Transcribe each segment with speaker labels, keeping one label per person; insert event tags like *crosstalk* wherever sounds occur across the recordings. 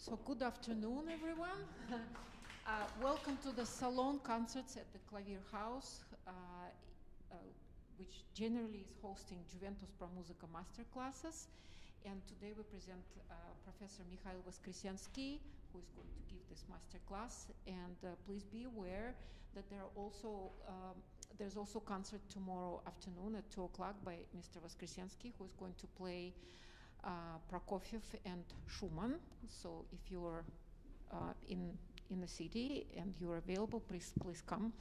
Speaker 1: So good afternoon, everyone. uh, welcome to the Salon Concerts at the Klavierhaus, uh, uh, which generally is hosting Juventus Pro Musica masterclasses. And today we present uh, Professor Mikhail Voskresenskii, who is going to give this masterclass. And uh, please be aware that there are also um, there's also concert tomorrow afternoon at two o'clock by Mr. Voskresenskii, who is going to play Prokofiev and Schumann. So if you're uh, in in the city and you're available, please please come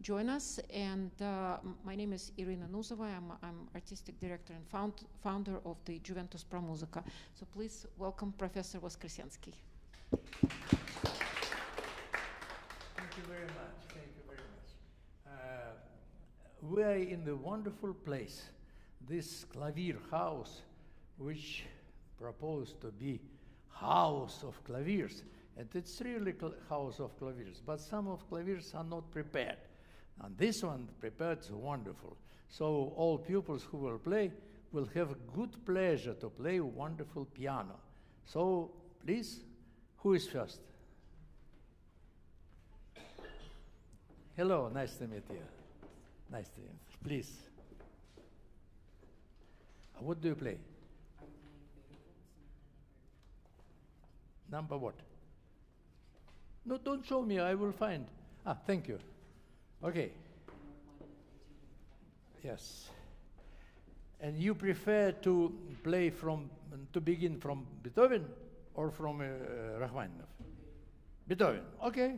Speaker 1: join us. And uh, my name is Irina Nuzova. I'm, I'm artistic director and found, founder of the Juventus Pro Musica. So please welcome Professor Voskresenskii.
Speaker 2: Thank you very much. Thank you very much. Uh, we are in the wonderful place, this clavier house, which proposed to be house of claviers. And it's really house of claviers, but some of claviers are not prepared. And this one prepared is wonderful. So all pupils who will play will have good pleasure to play wonderful piano. So please, who is first? Hello, nice to meet you. Nice to meet you. Please. Uh, What do you play? Number what? No, don't show me, I will find. Ah, thank you. Okay. Yes. And you prefer to play from, to begin from Beethoven or from uh, Rachmaninoff? Beethoven, okay.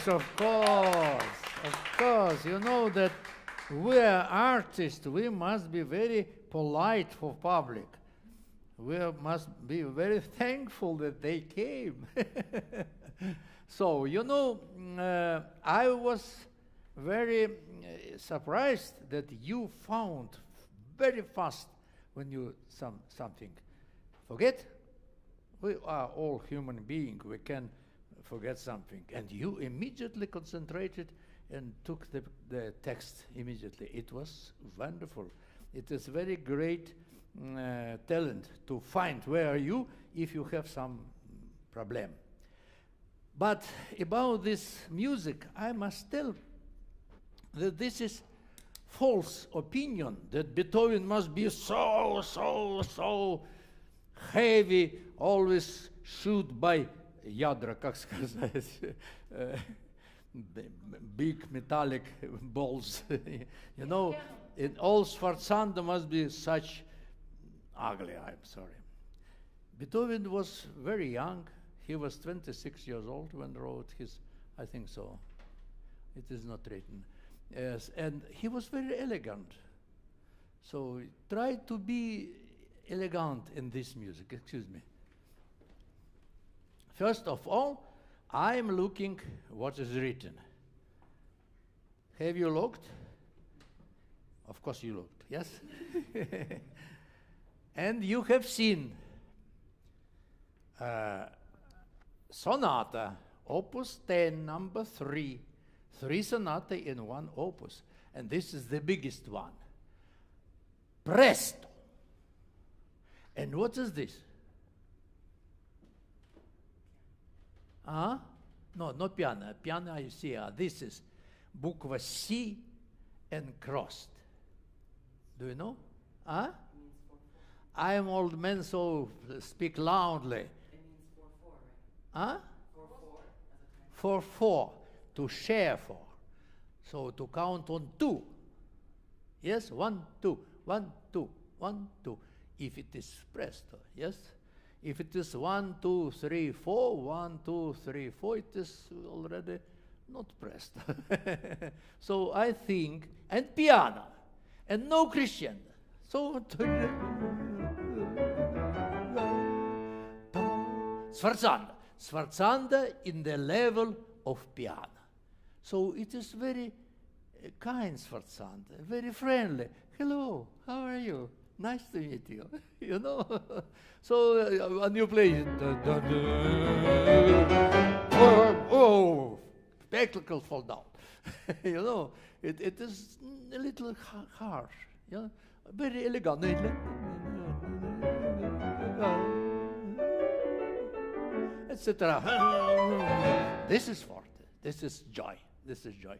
Speaker 2: Yes, of course. Of course. You know that we are artists. We must be very polite for public. We must be very *laughs* thankful that they came. *laughs* so, you know, uh, I was very uh, surprised that you found very fast when you some something forget we are all human beings we can forget something. And you immediately concentrated and took the, the text immediately. It was wonderful. It is very great mm, uh, talent to find where are you if you have some problem. But about this music i must tell that this is false opinion that Beethoven must be so, so, so heavy, always shoot by ядра, как сказать, *laughs* big metallic balls. *laughs* you know, in all Sforzando must be such ugly, I'm sorry. Beethoven was very young. He was 26 years old when wrote his, I think so. It is not written. Yes, and he was very elegant. So try to be elegant in this music. Excuse me. First of all, I'm looking what is written. Have you looked? Of course you looked, yes? *laughs* and you have seen uh, Sonata, Opus 10, number 3, three sonata in one opus, and this is the biggest one. Presto. And what is this? Huh? No, not piano. Piano you see, uh, this is book bukva C and crossed. Do you know? Huh? I am old man, so speak loudly.
Speaker 3: Four four, right?
Speaker 2: Huh?
Speaker 3: Four four.
Speaker 2: For four. To share for. So to count on two. Yes? One, two, one, two, one, two. If it is presto, yes? If it is one, two, three, four, one, two, three, four, it is already not pressed. *laughs* so I think, and piano, and no Christian. So Sforzando. Sforzando in the level of piano. So it is very uh, kind Sforzando, very friendly. Hello, how are you? Nice to meet you. *laughs* you know? *laughs* so uh, when you play it, dun, oh, oh, spectacle fall down. *laughs* you know, it, it is a little ha- harsh. Yeah? Very elegant. Etc. this is forte. This is joy. This is joy.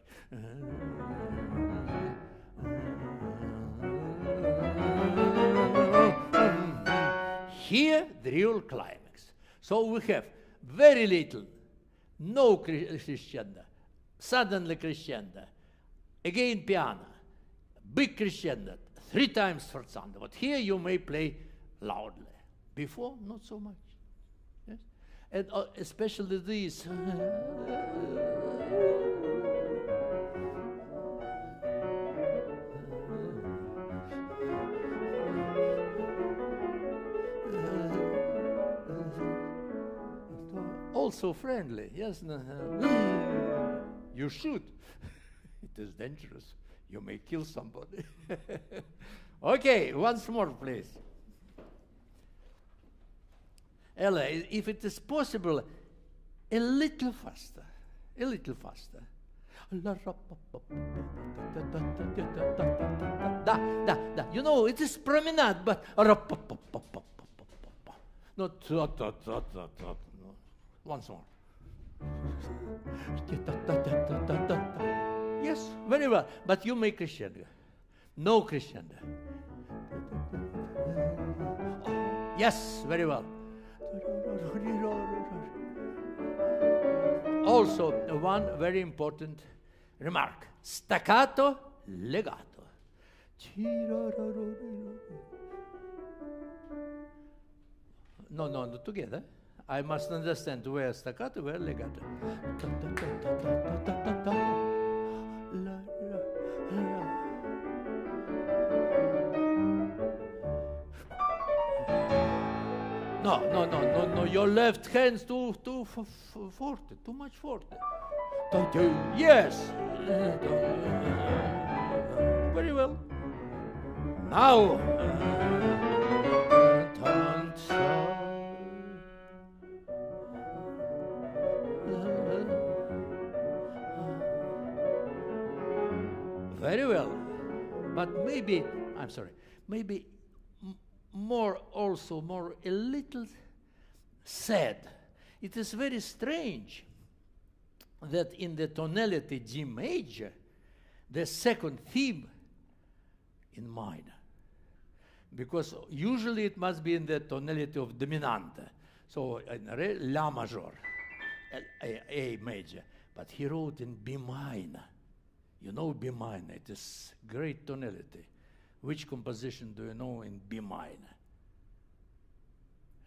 Speaker 2: Here, the real climax. So we have very little, no cre- crescendo, suddenly crescendo, again piano, big crescendo, three times forzando. But here you may play loudly. Before, not so much. Yes? And uh, especially these. *laughs* also friendly. Yes, uh, you should. it is dangerous. You may kill somebody. okay, once more, please. Ella, if it is possible, a little faster, a little faster. Da, da, da. You know, it is promenade, but not Once more. Yes, very well. But you make crescendo. No crescendo. Yes, very well. Also, one very important remark staccato, legato. No, no, no, together. I must understand where staccato, where legato. No, no, no, no, no. Your left hand's too, too forte, too much forte. Yes. Very well. Now. Very well. But maybe, I'm sorry, maybe more also, more a little sad. It is very strange that in the tonality G major, the second theme in minor. Because usually it must be in the tonality of dominante. So in La major, A major. But he wrote in B minor. You know B minor, it is great tonality. Which composition do you know in B minor?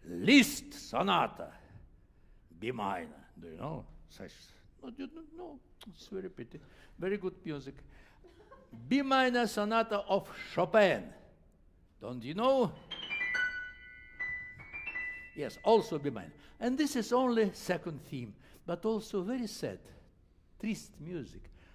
Speaker 2: Liszt sonata, B minor. Do you know? Such, no, you don't know. It's very pity. Very good music. B minor sonata of Chopin. Don't you know? Yes, also B minor. And this is only second theme, but also very sad, trist music.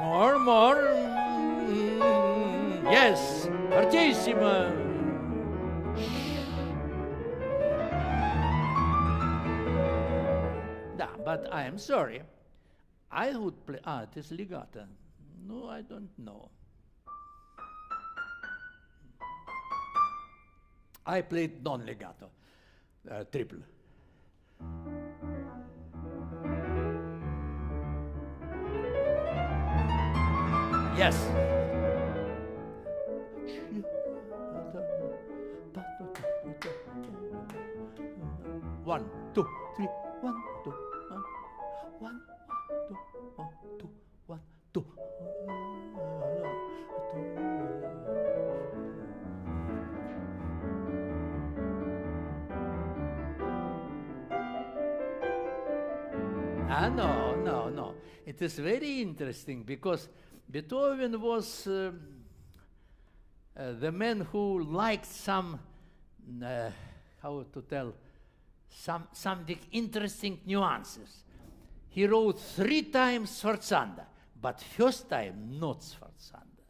Speaker 2: More, more. Mm, yes. Fortissimo. Da, but I am sorry. I would play. Ah, it is legato. No, I don't know. I played non legato, uh, triple. Yes. One, two, three, one, two, one, one, two, one, two, one, two. Ah, no, no, no. It is very interesting because Beethoven was uh, uh, the man who liked some, uh, how to tell, some something interesting nuances. He wrote three times Sforzanda, but first time not Sforzanda.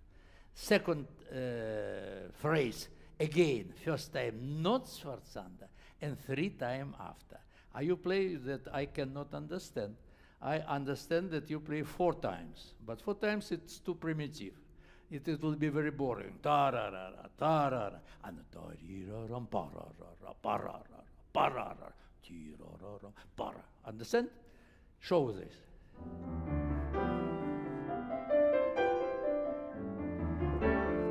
Speaker 2: Second uh, phrase again, first time not Sforzanda, and three time after. Are you play that I cannot understand? I understand that you play four times, but four times it's too primitive. It, it will be very boring. Ta-ra-ra-ra, ta-ra-ra, and ta-ri-ra-ram, pa-ra. Understand? Show this.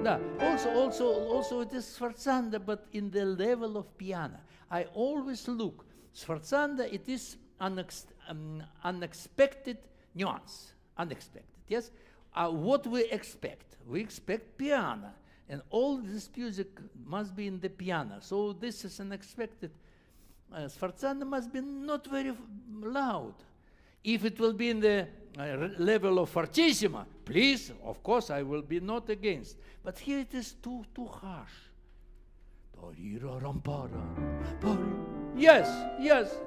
Speaker 2: Да. Also, also, also it is Sforzanda, but in the level of piano. I always look. Sforzanda, it is unex um, unexpected nuance. Unexpected, yes? Uh, what we expect? We expect piano. And all this music must be in the piano. So this is unexpected. Uh, Sforzanda must be not very loud. If it will be in the uh, level of fortissimo, please, of course, I will be not against. But here it is too too harsh. Yes, yes.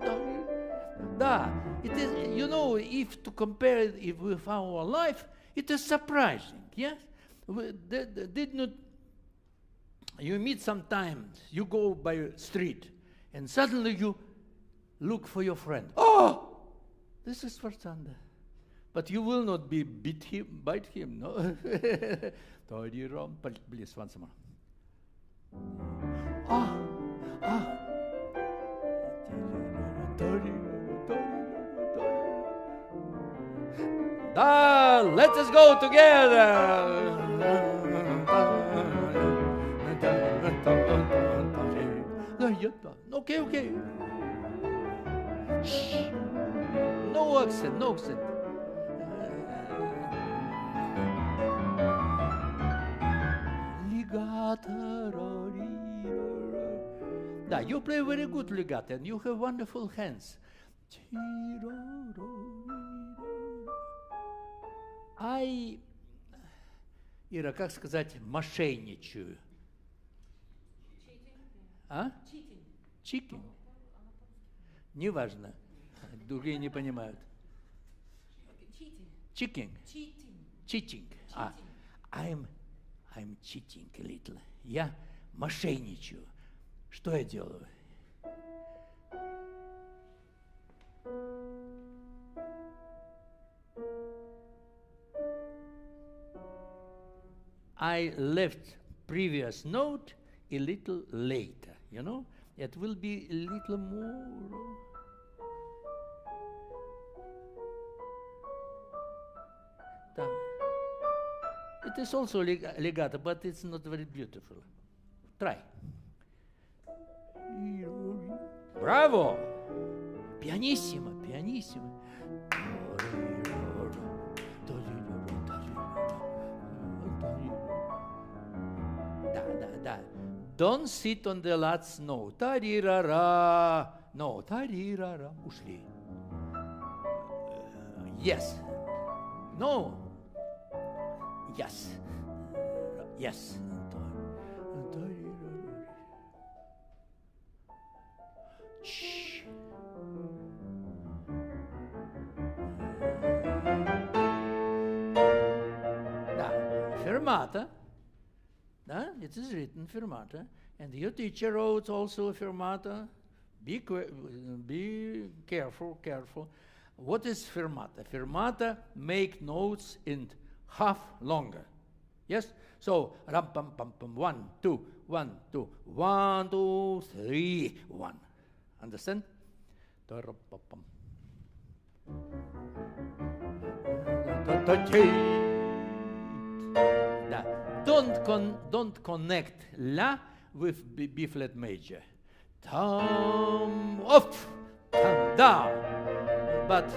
Speaker 2: Da. It is, you know, if to compare it if with our life, it is surprising. Yes, we, did not. You meet sometimes, you go by street, and suddenly you look for your friend. Oh, this is Sforzanda. But you will not be beat him, bite him, no? *laughs* Please, once more. Ah, ah. Da, let us go together. Okay, okay. Shh. No accent, no accent. Da, you play very good legato and you have wonderful hands. I, Ира, как сказать, мошенничаю? А? Чикинг. Неважно. Другие не понимают. Чикинг. Читинг. А, I'm, I'm cheating a little. Я мошенничаю. Что я делаю? I left previous note a little later, you know? It will be a little more. It is also leg legato, but it's not very beautiful. Try. Bravo! Pianissimo, pianissimo. Don't sit on the last note. Тарирара. No, тарирара. Ушли. Yes. No. Yes. Yes. Written fermata. And your teacher wrote also a fermata. Be, be careful, careful. What is fermata? Fermata make notes in half longer. Yes? So, ram pam pam pam, one, two, one, two, one, two, three, one. Understand? Ta-ra-pa-pam. Da. Don't con- don't connect la with B, B flat major. Tam off, tam down. But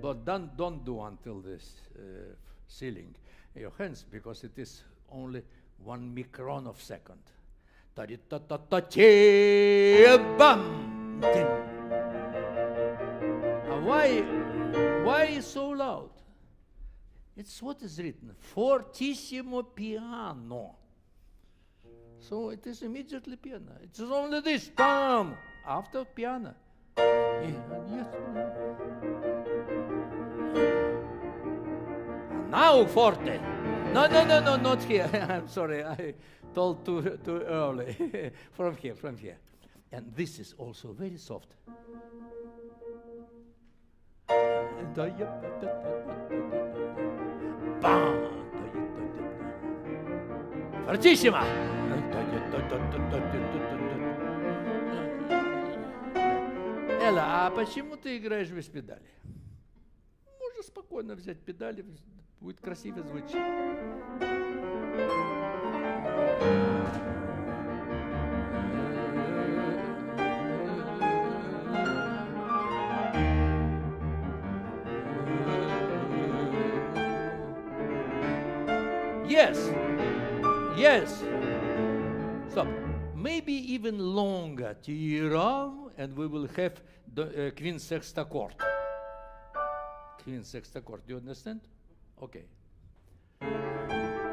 Speaker 2: but don't don't do until this uh, ceiling your hands because it is only one micron of second. Ta-di-ta-ta-ta-chi-bam. Tin. Uh, why why so loud? It's what is written fortissimo piano. So it is immediately piano. It is only this tam after piano. Yes. Now forte. No, no, no, no, not here. *laughs* I'm sorry. I told too too early. *laughs* from here, from here. And this is also very soft. Bam! Fortissimo! Элла, а почему ты играешь без педали? Можно спокойно взять педали, будет красиво звучать. Yes, yes. So Maybe even longer. Tiram, and we will have the uh, quint sexta chord. Quint sexta chord. Do you understand? Okay.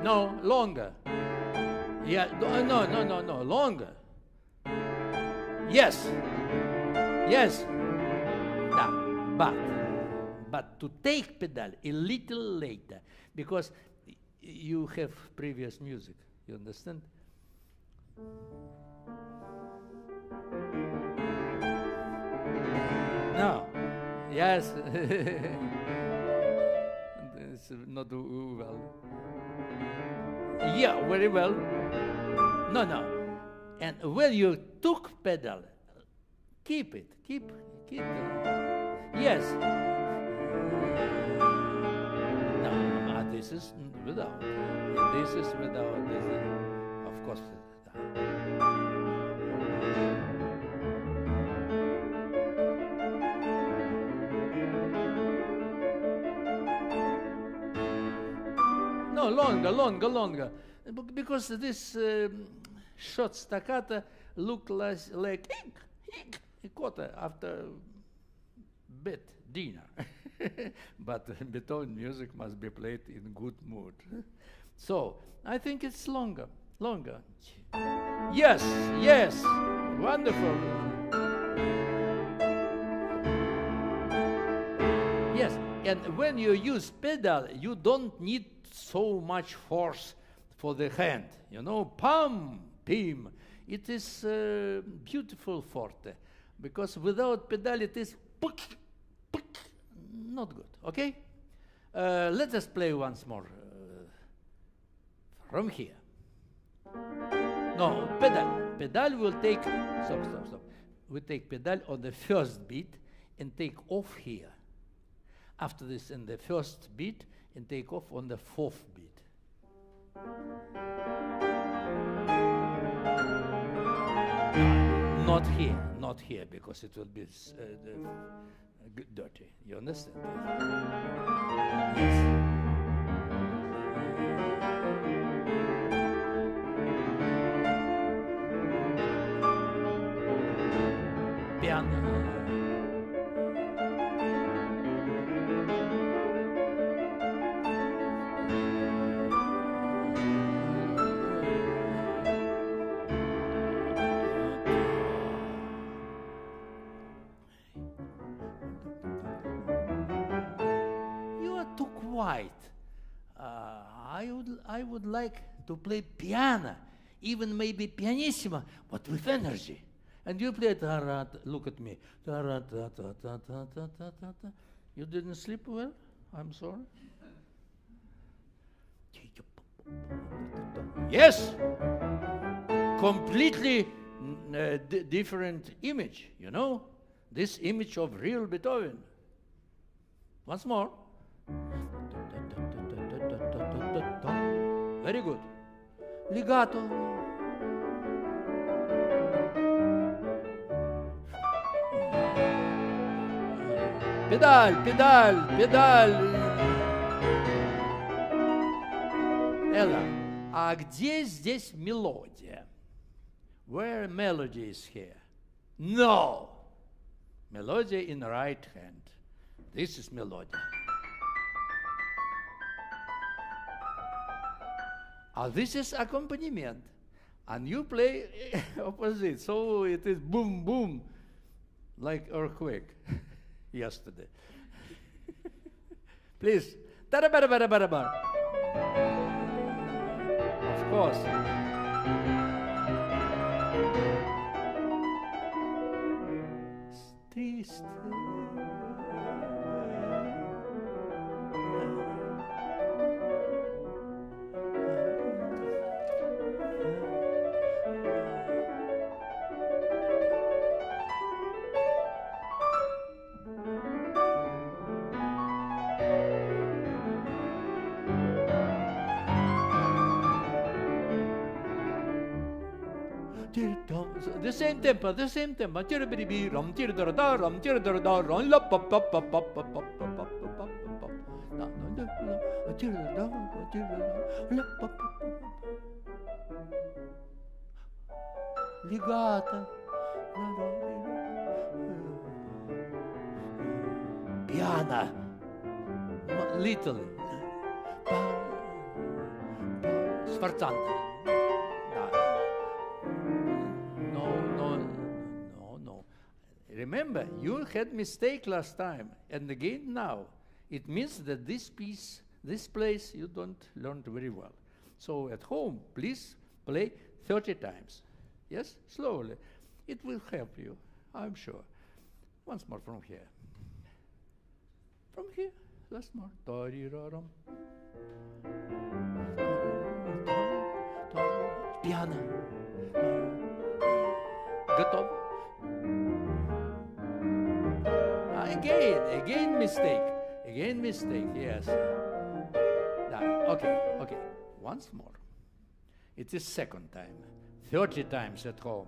Speaker 2: No, longer. Yeah, no, no, no, no, no, longer. Yes. Yes. Now, but, but to take pedal a little later, because you have previous music. You understand? No. Yes. *laughs* it's not well. Yeah, very well. No, no. And when you took pedal, keep it, keep, keep it. Yes. this is without. This is without. This is, of course. No, longer, longer, longer. Bec- Because this um, short staccato look less like a quarter after bed dinner. *laughs* but Beethoven music must be played in good mood. so I think it's longer, longer. Yes, yes, wonderful. Yes, and when you use pedal, you don't need so much force for the hand. You know, pam, pim. It is uh, beautiful forte, because without pedal it is not good. Okay, uh, let us play once more uh, from here. No, pedal. Pedal will take. Stop, stop, stop. We take pedal on the first beat and take off here. After this, in the first beat and take off on the fourth beat. Not here, not here, because it will be uh, dirty. You understand? Yes. I would like to play piano, even maybe pianissimo, but with energy. And you play ta-ra, look at me. Ta-ra, ta- ta- ta- ta- ta- ta- ta- ta. You didn't sleep well? I'm sorry. Yes, completely uh, di- different image, you know? This image of real Beethoven. Once more. Very good. Legato. Pedal, pedal, pedal. Элла, а где здесь мелодия? Where melody is here? No. Melody in right hand. This is melody. Ah, this is accompaniment. And you play *laughs* opposite. So it is boom, boom, like earthquake *laughs* yesterday. *laughs* Please. Tarabarabarabarabar. Of course. Stay The same tempo, the same tempo. Tirabiribi, rum, tiradara, rum, tiradara, rum, la, pa, pa, pa, pa, pa, pa, pa, pa, pa, pa, pa, pa. Na, na, na, na, tiradara, tiradara, la, pa, pa, pa, pa, pa. Legato. Piano. Ma- Little. Pa- Remember, you had mistake last time, and again now. It means that this piece, this place, you don't learn very well. So at home, please play 30 times. Yes, slowly. It will help you, I'm sure. Once more from here. From here, last more. Тарираram. Piano. Готов? Again, again mistake. Again mistake, yes. Да. Okay, okay. Once more. It is second time. 30 times at home.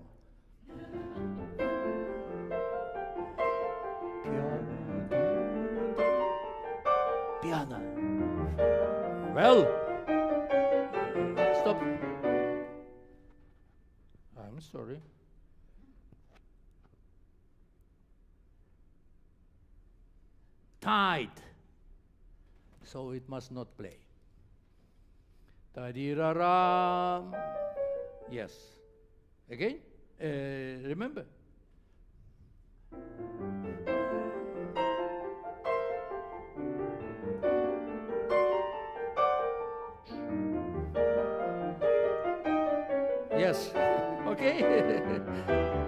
Speaker 2: Piano. Well, stop. I'm sorry. Tight. So it must not play. Ta-di-ra-ram. Yes. Again? Uh, remember? Yes. *laughs* Okay. *laughs*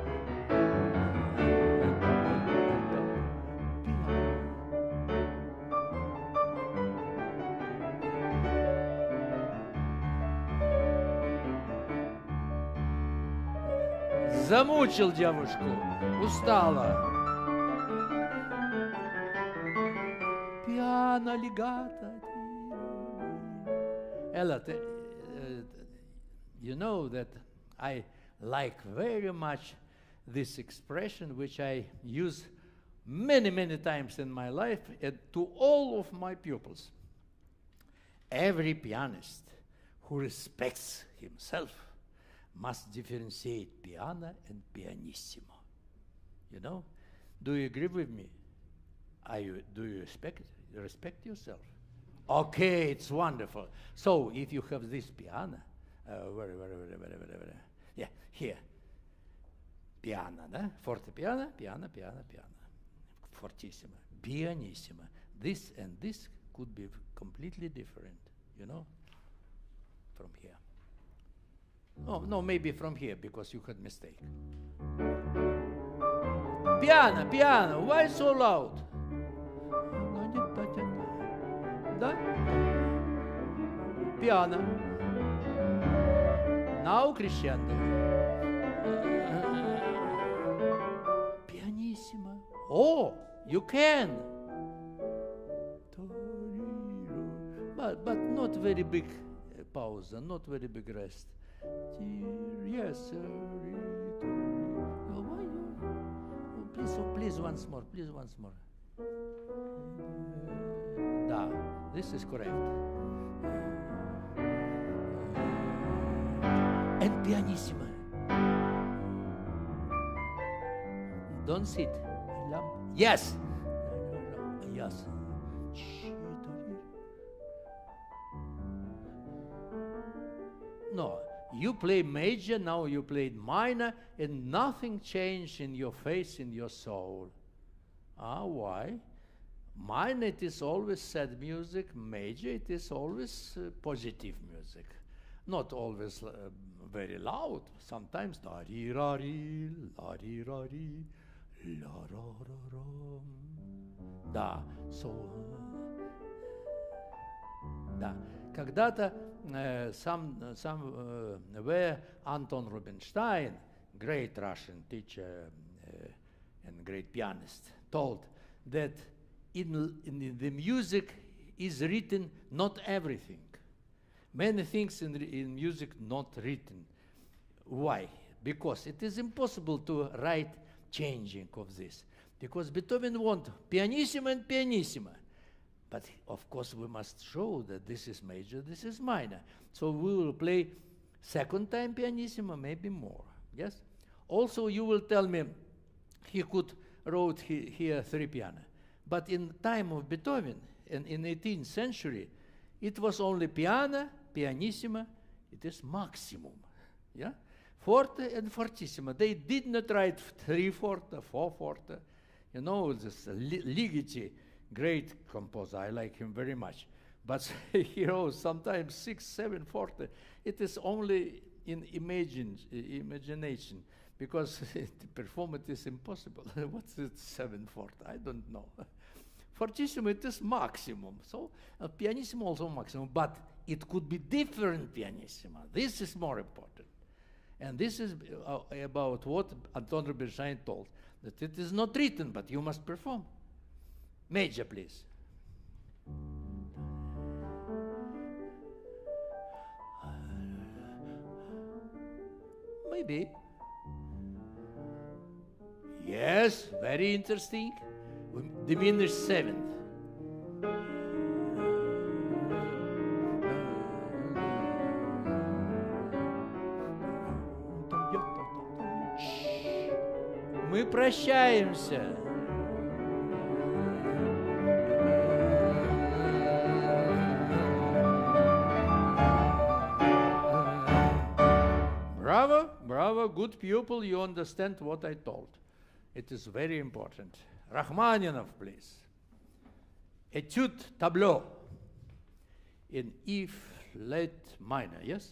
Speaker 2: Замучил девушку. Устала. Пиано легато. Ella, uh, you know that I like very much this expression, which I use many, many times in my life and to all of my pupils. Every pianist who respects himself must differentiate piano and pianissimo. You know? Do you agree with me? Are you, do you respect, respect yourself? Okay, it's wonderful. So if you have this piano, uh, very, very, very, very, very, very, yeah, here. Piano, да? Forte piano, piano, piano, piano. Fortissimo, pianissimo. This and this could be completely different, you know, from here. Oh, no, maybe from here because you had mistake. Piano, piano, why so loud? Да? Piano. Now crescendo. Pianissimo. Oh, you can. But, but not very big uh, pause, not very big rest. Yes. Oh? Oh, please, oh, please, once more. Please, once more. Da, this is correct. And pianissimo. Don't sit. Yes. Yes. No. You play major, now you played minor, and nothing changed in your face, in your soul. Ah, why? Minor, it is always sad music. Major, it is always uh, positive music. Not always uh, very loud. Sometimes da ri ra ri, la ri ra ri, la ra ra ra. Da, so. Да. Когда-то uh, some, uh, somewhere Anton Rubinstein, great Russian teacher and great pianist, told that in, in the music is written not everything. Many things in, in music not written. Why? Because it is impossible to write changing of this. Because Beethoven wanted pianissimo and pianissimo. But of course, we must show that this is major, this is minor. So we will play second time pianissimo, maybe more. Yes? Also, you will tell me he could wrote he, here three piano. But in time of Beethoven, in, in 18th century, it was only piano, pianissimo, it is maximum. Yeah? Forte and fortissimo. They did not write three forte, four forte. You know, this Ligeti great composer. I like him very much. But *laughs* he wrote sometimes six, seven forte. It is only in imagine, imagination because to *laughs* perform it is impossible. *laughs* What's it seven forte? I don't know. Fortissimo it is maximum. So uh, pianissimo also maximum, but it could be different pianissimo. This is more important. And this is uh, about what Anton Rubinstein told, that it is not written, but you must perform. Major, please. Maybe. Yes, very interesting. Diminished seventh. Мы прощаемся. Bravo, good pupil, you understand what I told. It is very important. Rachmaninov, please. Etude tableau in E flat minor, yes?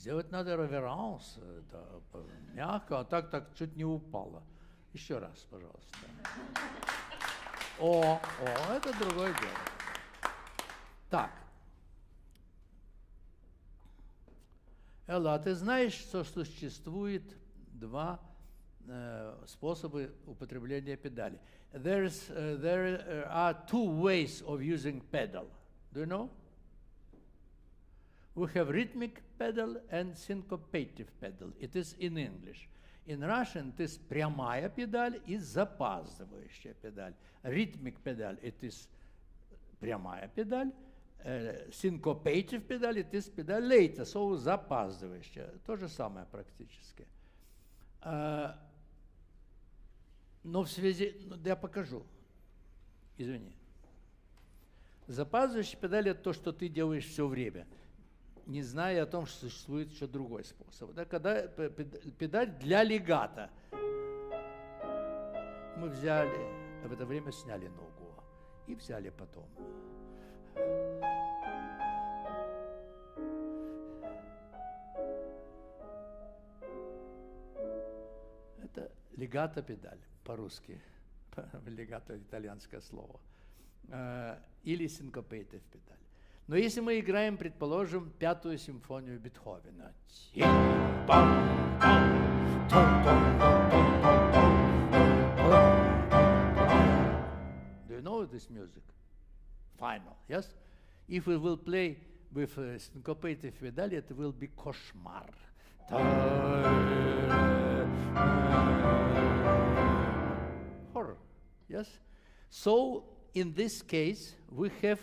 Speaker 2: Сделать надо реверанс, э, мягко, а так, так чуть не упало. Еще раз, пожалуйста. О, о, это другое дело. Так. Элла, а ты знаешь, что существует два э, способа употребления педали? There's, uh, there are two ways of using pedal. Do you know? We have rhythmic pedal and syncopative pedal. It is in English. In Russian, it is прямая педаль и запаздывающая педаль. Rhythmic педаль – it is прямая педаль. Uh, syncopative педаль – it is педаль later, so запаздывающая. То же самое практически. Uh, но в связи, ну, я покажу, извини. Запаздывающая педаль – это то, что ты делаешь все время – не зная о том, что существует еще другой способ. Да, когда педаль для легата. Мы взяли, а в это время сняли ногу и взяли потом. Это легато педаль по-русски. *laughs* Легато итальянское слово. Э, или синкопейтив педаль. Но если мы играем, предположим, пятую симфонию Бетховена. Do you know this music? Final, yes? If we will play with uh, syncopated pedal, it will be koshmar. Horror, yes? So, in this case, we have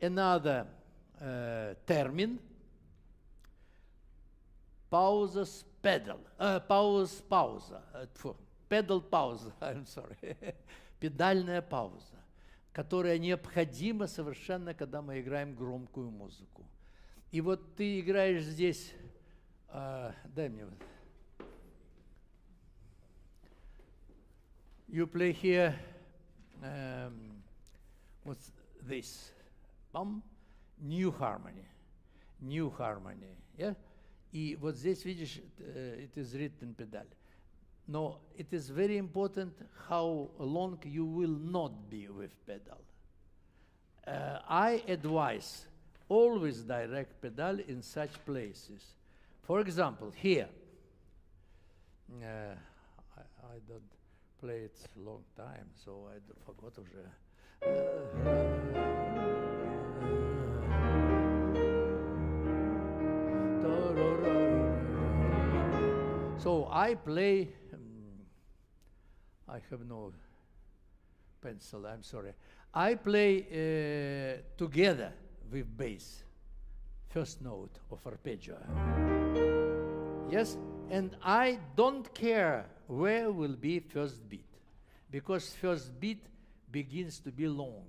Speaker 2: another uh, termin, pausas pedal, uh, pause, пауза, uh, pedal пауза, *laughs* I'm sorry, *laughs* педальная пауза, которая необходима совершенно, когда мы играем громкую музыку. И вот ты играешь здесь, uh, дай мне вот. You play here, um, what's this? Bum, new harmony, new harmony, yeah? И вот здесь, видишь, it is written pedal. Но it is very important how long you will not be with pedal. Uh, I advise always direct pedal in such places. For example, here, uh, I, I don't play it long time, so I forgot уже. Uh, So I play, um, I have no pencil, I'm sorry. I play uh, together with bass, first note of arpeggio. Yes, and I don't care where will be first beat, because first beat begins to be long.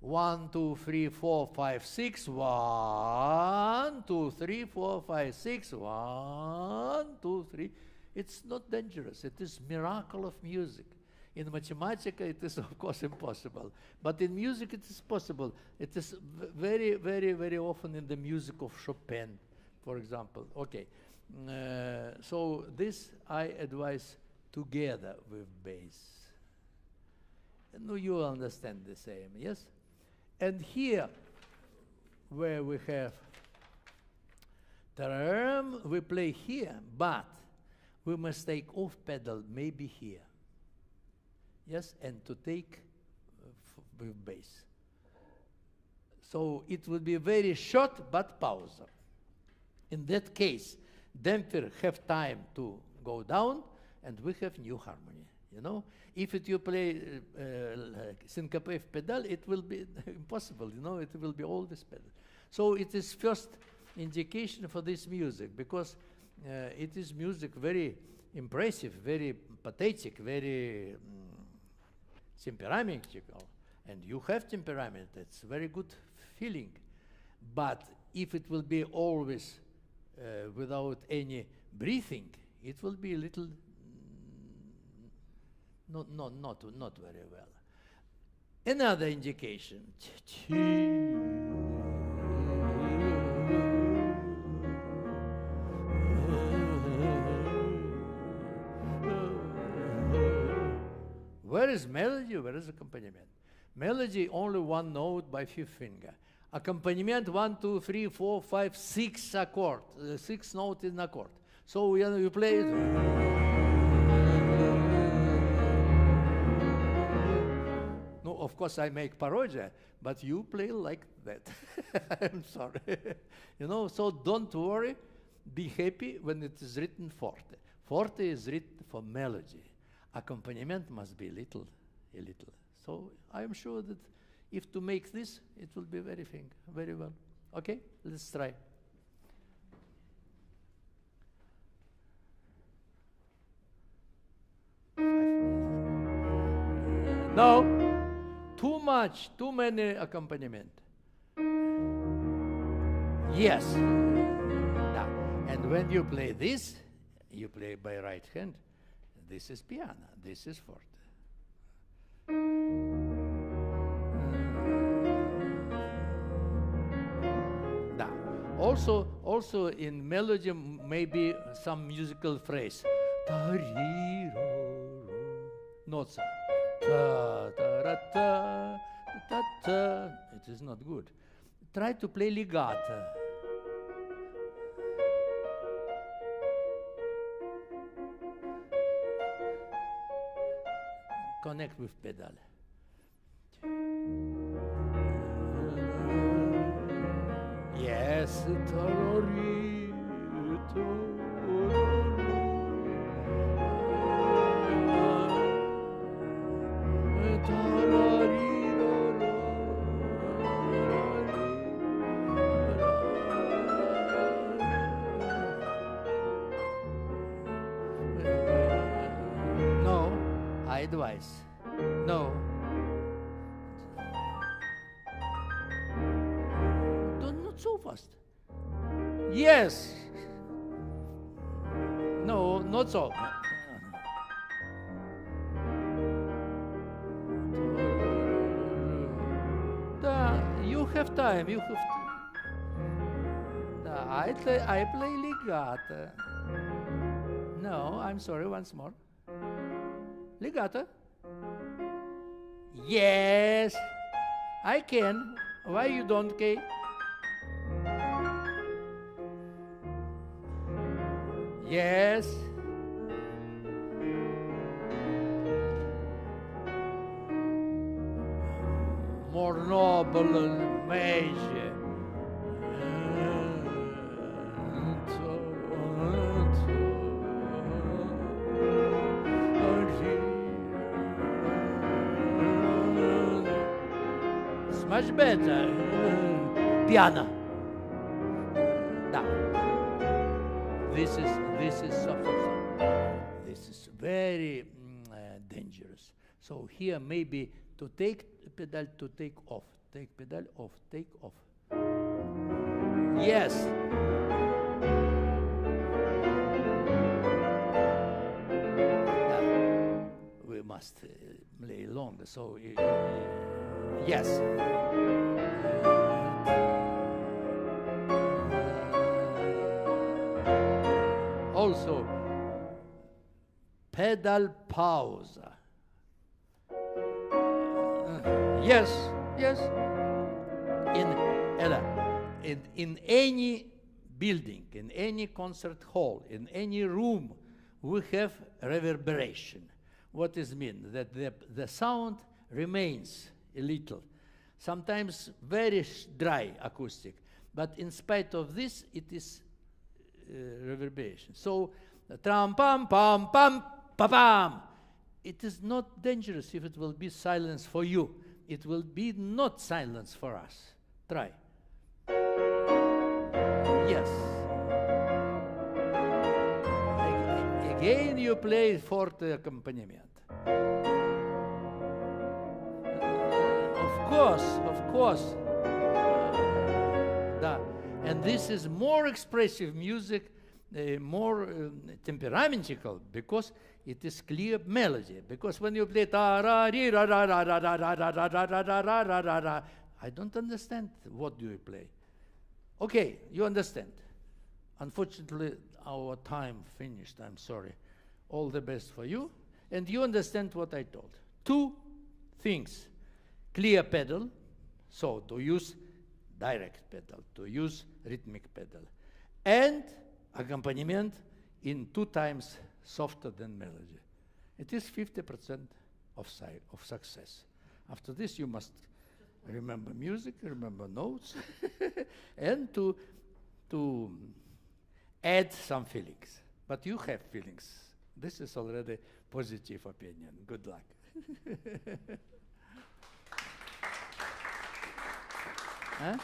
Speaker 2: One, two, three, four, five, six. One, two, three, four, five, six. One, two, three. It's not dangerous. It is miracle of music. In Mathematica, it is *laughs* of course impossible. But in music, it is possible. It is very, very, very often in the music of Chopin, for example. Okay. Uh, so this I advise together with bass. No, you understand the same, yes? And here, where we have term, we play here, but we must take off pedal maybe here. Yes, and to take uh, with bass. So it would be very short but pause. In that case, damper have time to go down and we have new harmony. You know, if it, you play uh, like syncopated pedal, it will be *laughs* impossible. You know, it will be always pedal. So it is first indication for this music because uh, it is music very impressive, very pathetic, very um, temperamental, and you have temperament. It's very good feeling, but if it will be always uh, without any breathing, it will be a little not, not, not, not very well. Another indication. Where is melody? Where is accompaniment? Melody only one note by fifth finger. Accompaniment one, two, three, four, five, six accord. Uh, the sixth note is an accord. So you, uh, know, you play it. Of course I make parodia, but you play like that. *laughs* I'm sorry. *laughs* you know, so don't worry. Be happy when it is written forte. Forte is written for melody. Accompaniment must be little, a little. So I am sure that if to make this, it will be very thing, very well. Okay, let's try. No, too much, too many accompaniment. Yes. Now, and when you play this, you play by right hand. This is piano. This is forte. Now, also, also in melody, maybe some musical phrase. Not so. It is not good. Try to play legato. Connect with pedal. Yes, tarari, No, I advise. No. Don't not so fast. Yes. No, not so. Time. Have. T- da, I play. I play legato. No, I'm sorry. Once more. Legato. Yes, I can. Why you don't, Kay? Yes. Better. Piano. Da. This is this is. This is very uh, dangerous. So here maybe to take pedal to take off, take pedal off, take off. Yes. Now, we must uh, play longer. So uh, yes. Also, pedal pause. Yes, yes. In, Ella, in, in any building, in any concert hall, in any room, we have reverberation. What does mean? That the, the sound remains a little, sometimes very dry acoustic, but in spite of this, it is uh, reverberation. So, tram pam pam pam pa pam. It is not dangerous if it will be silence for you. It will be not silence for us. Try. Yes. Again, you play forte accompaniment. Course, of course. And this is more expressive music, uh, more um, temperamental because it is clear melody. Because when you play I don't understand what do you play. Okay, you understand. Unfortunately, our time finished. I'm sorry. All the best for you, and you understand what I told. two things clear pedal, so to use direct pedal, to use rhythmic pedal, and accompaniment in two times softer than melody. It is 50% of, of success. After this, you must remember music, remember notes, *laughs* and to, to add some feelings. But you have feelings. This is already positive opinion. Good luck. *laughs* а?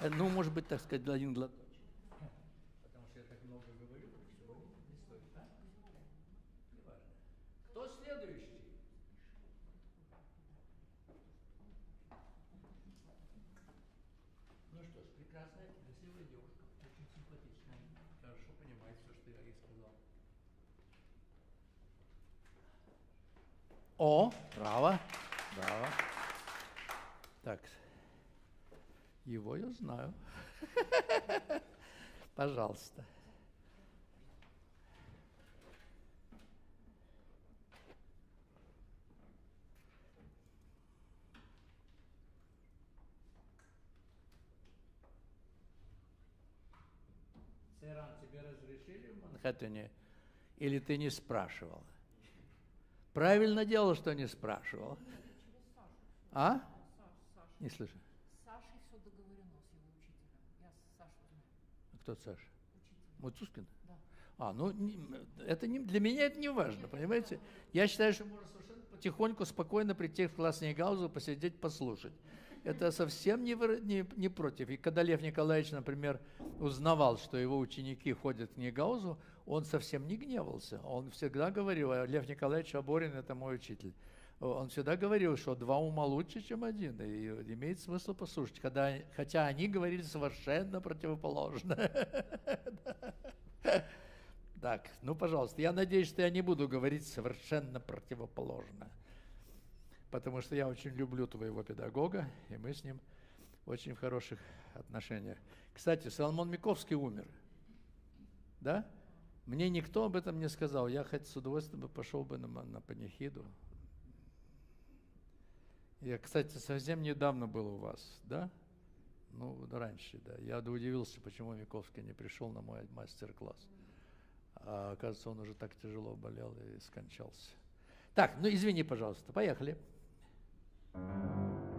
Speaker 2: Э, Ну, может быть, так сказать, один глоточек. Потому что я так много говорю, сегодня не стоит? Неважно. Кто следующий? Ну что ж, прекрасная, красивая девушка, очень симпатичная, хорошо понимает все, что я ей сказал. О, браво. Так, его я знаю. *laughs* Пожалуйста. Сейран, тебе разрешили в Манхэттене или ты не спрашивал? Правильно делал, что не спрашивал. А? Не слышу.
Speaker 1: С Сашей все договорено, с его учителем. Я Сашу знаю.
Speaker 2: Кто Саша?
Speaker 1: Учитель.
Speaker 2: Муцускин?
Speaker 1: Да.
Speaker 2: А, ну, это не, для меня это не важно, понимаете? Я считаю, что можно совершенно потихоньку, спокойно прийти в класс Нейгауза, посидеть, послушать. Это совсем не, не, не против. И когда Лев Николаевич, например, узнавал, что его ученики ходят к Нейгаузу, он совсем не гневался. Он всегда говорил, Лев Николаевич Аборин – это мой учитель. Он всегда говорил, что два ума лучше, чем один, и имеет смысл послушать, когда, хотя они говорили совершенно противоположно. *laughs* Так, ну, пожалуйста, я надеюсь, что я не буду говорить совершенно противоположно, потому что я очень люблю твоего педагога, и мы с ним очень в хороших отношениях. Кстати, Соломон Миковский умер, да? Мне никто об этом не сказал. Я хоть с удовольствием бы пошел бы на, на панихиду. Я, кстати, совсем недавно был у вас, да? Ну, раньше, да. Я удивился, почему Миковский не пришел на мой мастер-класс. А оказывается, он уже так тяжело болел и скончался. Так, ну извини, пожалуйста, поехали. It's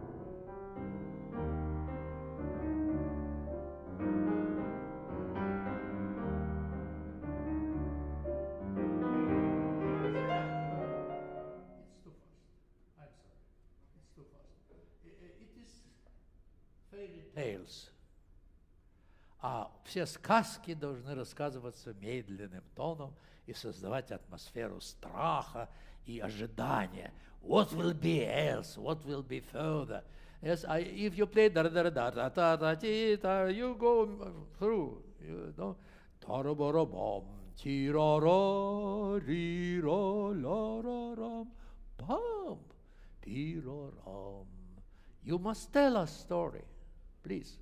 Speaker 2: все сказки должны рассказываться медленным тоном и создавать атмосферу страха и ожидания. What will be else? What will be further? Yes, I, if you play da da da da da da da da, you go through. You know, tarabara-bam, tirara, rira, la-ra-ram, bam, tiraram. You must tell a story, please.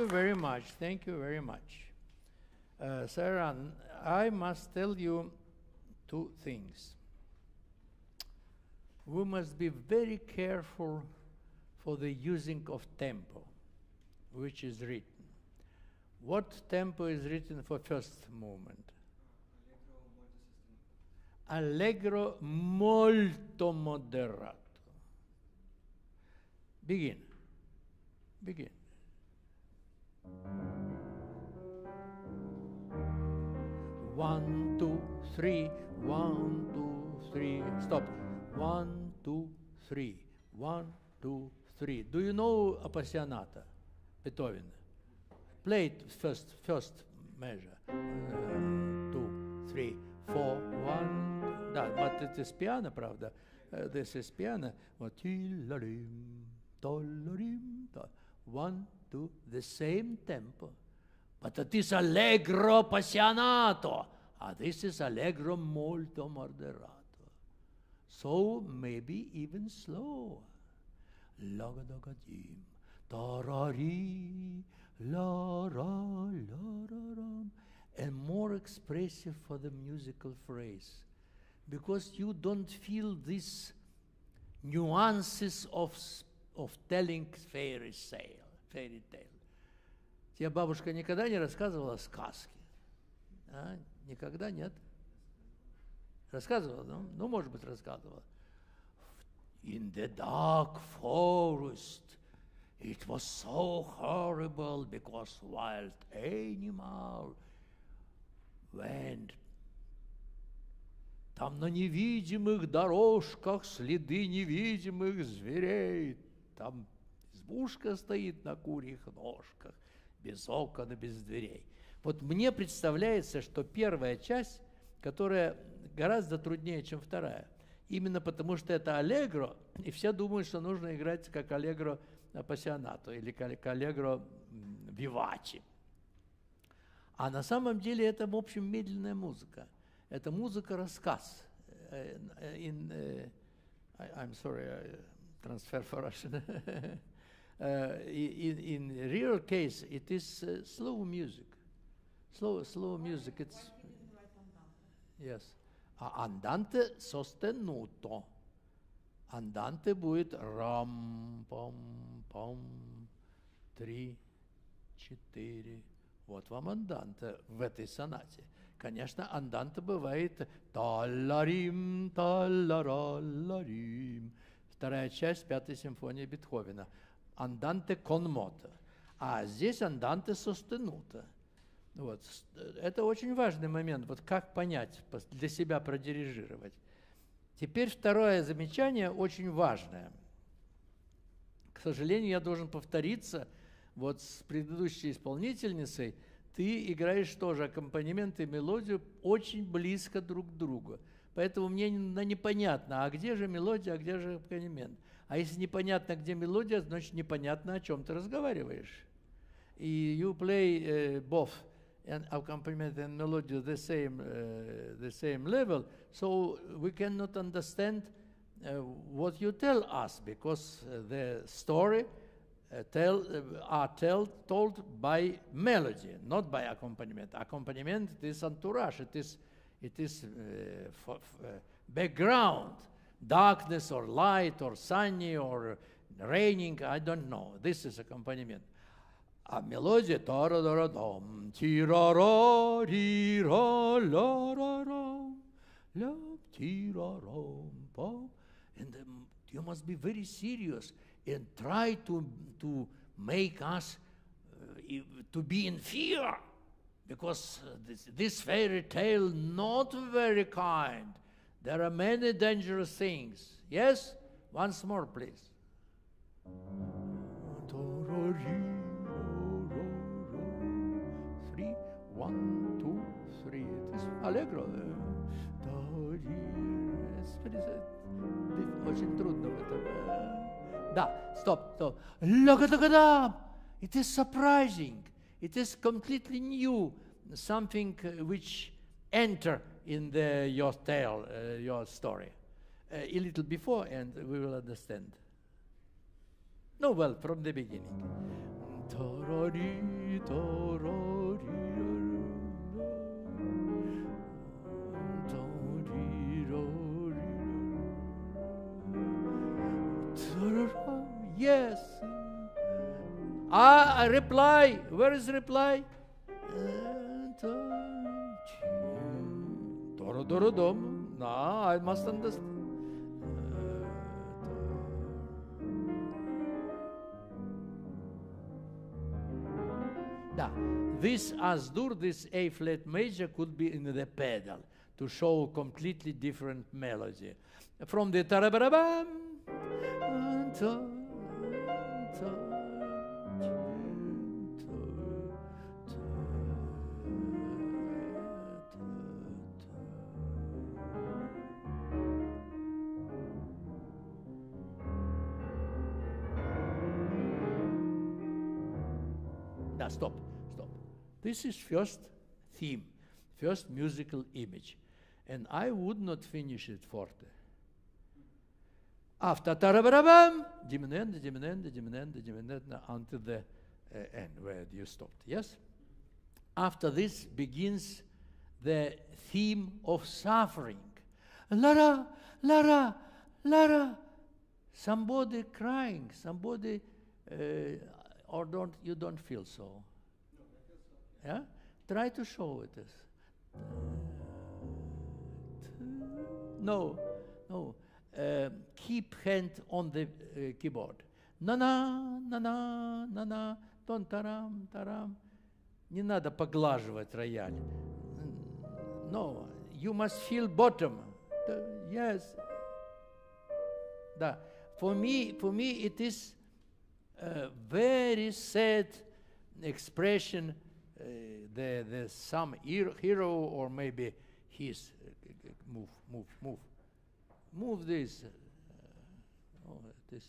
Speaker 2: You very much. Thank you very much. Uh, Sarah, I must tell you two things. We must be very careful for the using of tempo, which is written. What tempo is written for first movement? Allegro molto moderato. Begin. Begin. One, two, three, one, two, three. Stop. One, two, three. One, two, three. Do you know Appassionata, Beethoven? Play it first, first measure. Uh, two, three, four, one. Да, but it is piano, правда. Uh, this is piano. Вот, тиларим, толарим, то. One, two, the same tempo. But it is allegro passionato. Ah, this is allegro molto moderato. So maybe even slow. Lagadagadим, tarari, la ra, la ra ram, and more expressive for the musical phrase, because you don't feel these nuances of of telling fairy tale, fairy tale. Тебе бабушка никогда не рассказывала сказки? А? Никогда нет? Рассказывала, ну, ну, может быть, рассказывала. In the dark forest, it was so horrible because wild animal went. Там на невидимых дорожках следы невидимых зверей. Там избушка стоит на курьих ножках, без окон и без дверей. Вот мне представляется, что первая часть, которая гораздо труднее, чем вторая, именно потому что это аллегро, и все думают, что нужно играть как аллегро апассионато или как аллегро вивачи. А на самом деле это, в общем, медленная музыка. Это музыка-рассказ. Э, э, in, э, I, I'm sorry, transfer for Russian. *laughs* In, in real case, it is uh, slow music. Slow, slow music. It's yes. Анданте sostenuto. Анданте будет рам пам пам три четыре. Вот вам анданте в этой сонате. Конечно, анданте бывает таларим, талараларим. Вторая часть пятой симфонии Бетховена. Анданте кон мото. А здесь анданте состенуто. Вот. с- Это очень важный момент. Вот как понять, для себя продирижировать. Теперь второе замечание очень важное. К сожалению, я должен повториться вот с предыдущей исполнительницей. Ты играешь тоже аккомпанемент и мелодию очень близко друг к другу. Поэтому мне не- непонятно, а где же мелодия, а где же аккомпанемент. А если непонятно, где мелодия, значит непонятно, о чем ты разговариваешь. И you play uh, both an accompaniment and melody the same uh, the same level, so we cannot understand uh, what you tell us because uh, the story uh, tell uh, are tell, told by melody, not by accompaniment. Accompaniment is entourage. It is it is uh, for, f- uh, background, darkness or light or sunny or raining. I don't know. This is accompaniment. А мелодия тара дара дам тирара рира ла ра рам ла тирарам пам and um, you must be very serious and try to to make us uh, i- to be in fear because uh, this, this fairy tale not very kind there are many dangerous things yes once more please Three, one, two, three. It is allegro. Очень трудно в этом. э. Да, стоп, стоп. Лагадагадам. It is surprising. It is completely new. Something uh, which enter in the, your tale, uh, your story. Uh, a little before, and we will understand. No, well, from the beginning. Yes. Ah, I reply. Where is reply? Doro-doro-dom. No, I must understand. Eh, now, this As-dur, this A flat major, could be in the pedal to show completely different melody. From the tarabarabam, This is first theme, first musical image. And I would not finish it forte. After tarabarabam, diminuendo, diminuendo, diminuendo, diminuendo until the uh, end where you stopped. Yes? After this begins the theme of suffering. Lara, Lara, Lara. Somebody crying, somebody, uh, or don't you don't feel so? Yeah? Try to show it as. No, no. Uh, keep hand on the uh, keyboard. Na на, на на, на на, тон тарам, тарам. Не надо поглаживать рояль. No, you must feel bottom. The- yes. Да. For me, for me, it is a very sad expression. uh, the the some hero, or maybe his uh, move move move move this. Uh, oh, this.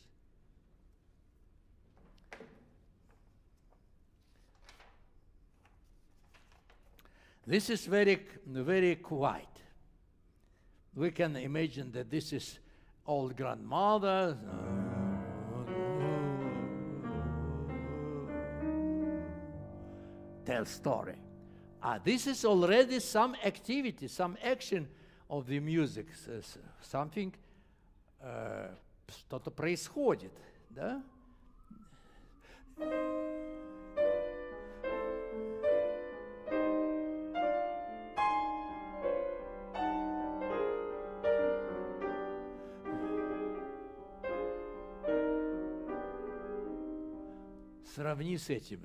Speaker 2: This is very very quiet. We can imagine that this is old grandmother. Tell story. Ah, this is already some activity, some action of the music, s- s- something э, что-то происходит, да? Сравни с этим.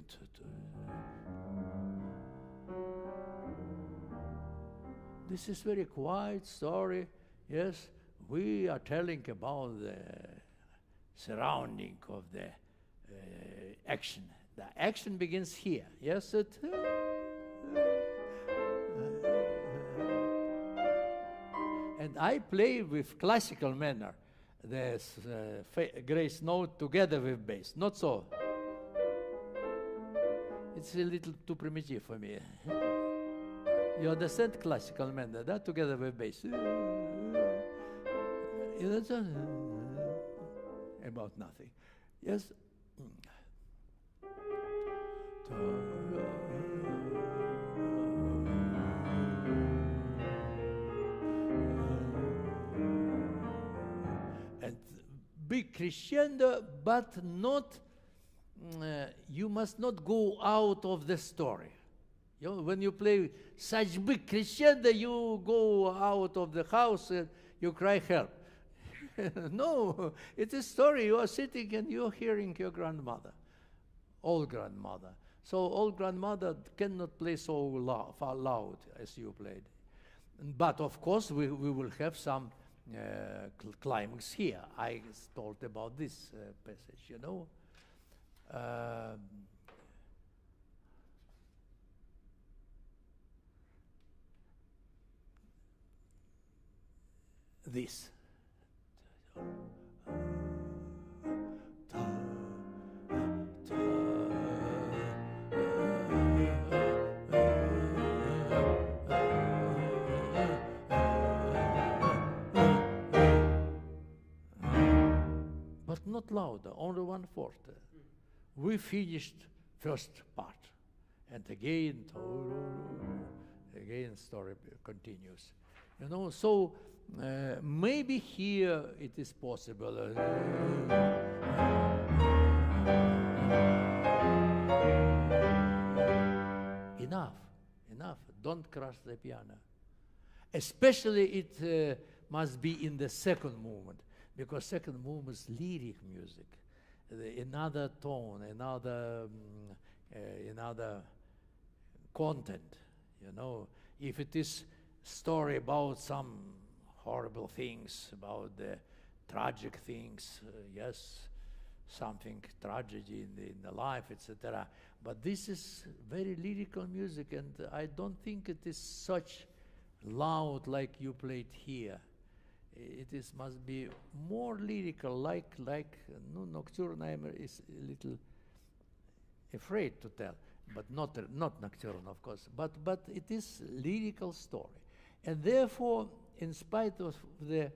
Speaker 2: This is very quiet story. Yes, we are telling about the surrounding of the uh, action. The action begins here. Yes, it. And I play with classical manner, the uh, grace note together with bass. Not so. It's a little too primitive for me. You understand classical manner, that together with bass. You understand? About nothing. Yes. And big crescendo, but not. uh, you must not go out of the story. You know, when you play such big crescendo, you go out of the house and you cry help. *laughs* no, it's a story. You are sitting and you're hearing your grandmother, old grandmother. So old grandmother cannot play so loud, loud as you played. But of course, we, we will have some uh, cl- climax here. I told about this uh, passage, you know. Um, this. But not louder, only one forte. We finished first part. And again, again, story continues. You know, so uh, maybe here it is possible. enough, enough. Don't crush the piano. Especially it uh, must be in the second movement, because second movement is lyric music, the, another tone, another, um, uh, another content. You know, if it is story about some horrible things, about the tragic things, uh, yes, something tragedy in the, in the life, etc. But this is very lyrical music, and I don't think it is such loud like you played here. It is must be more lyrical, like like no nocturne. I is a little afraid to tell, but not not nocturne, of course. But but it is lyrical story, and therefore, in spite of the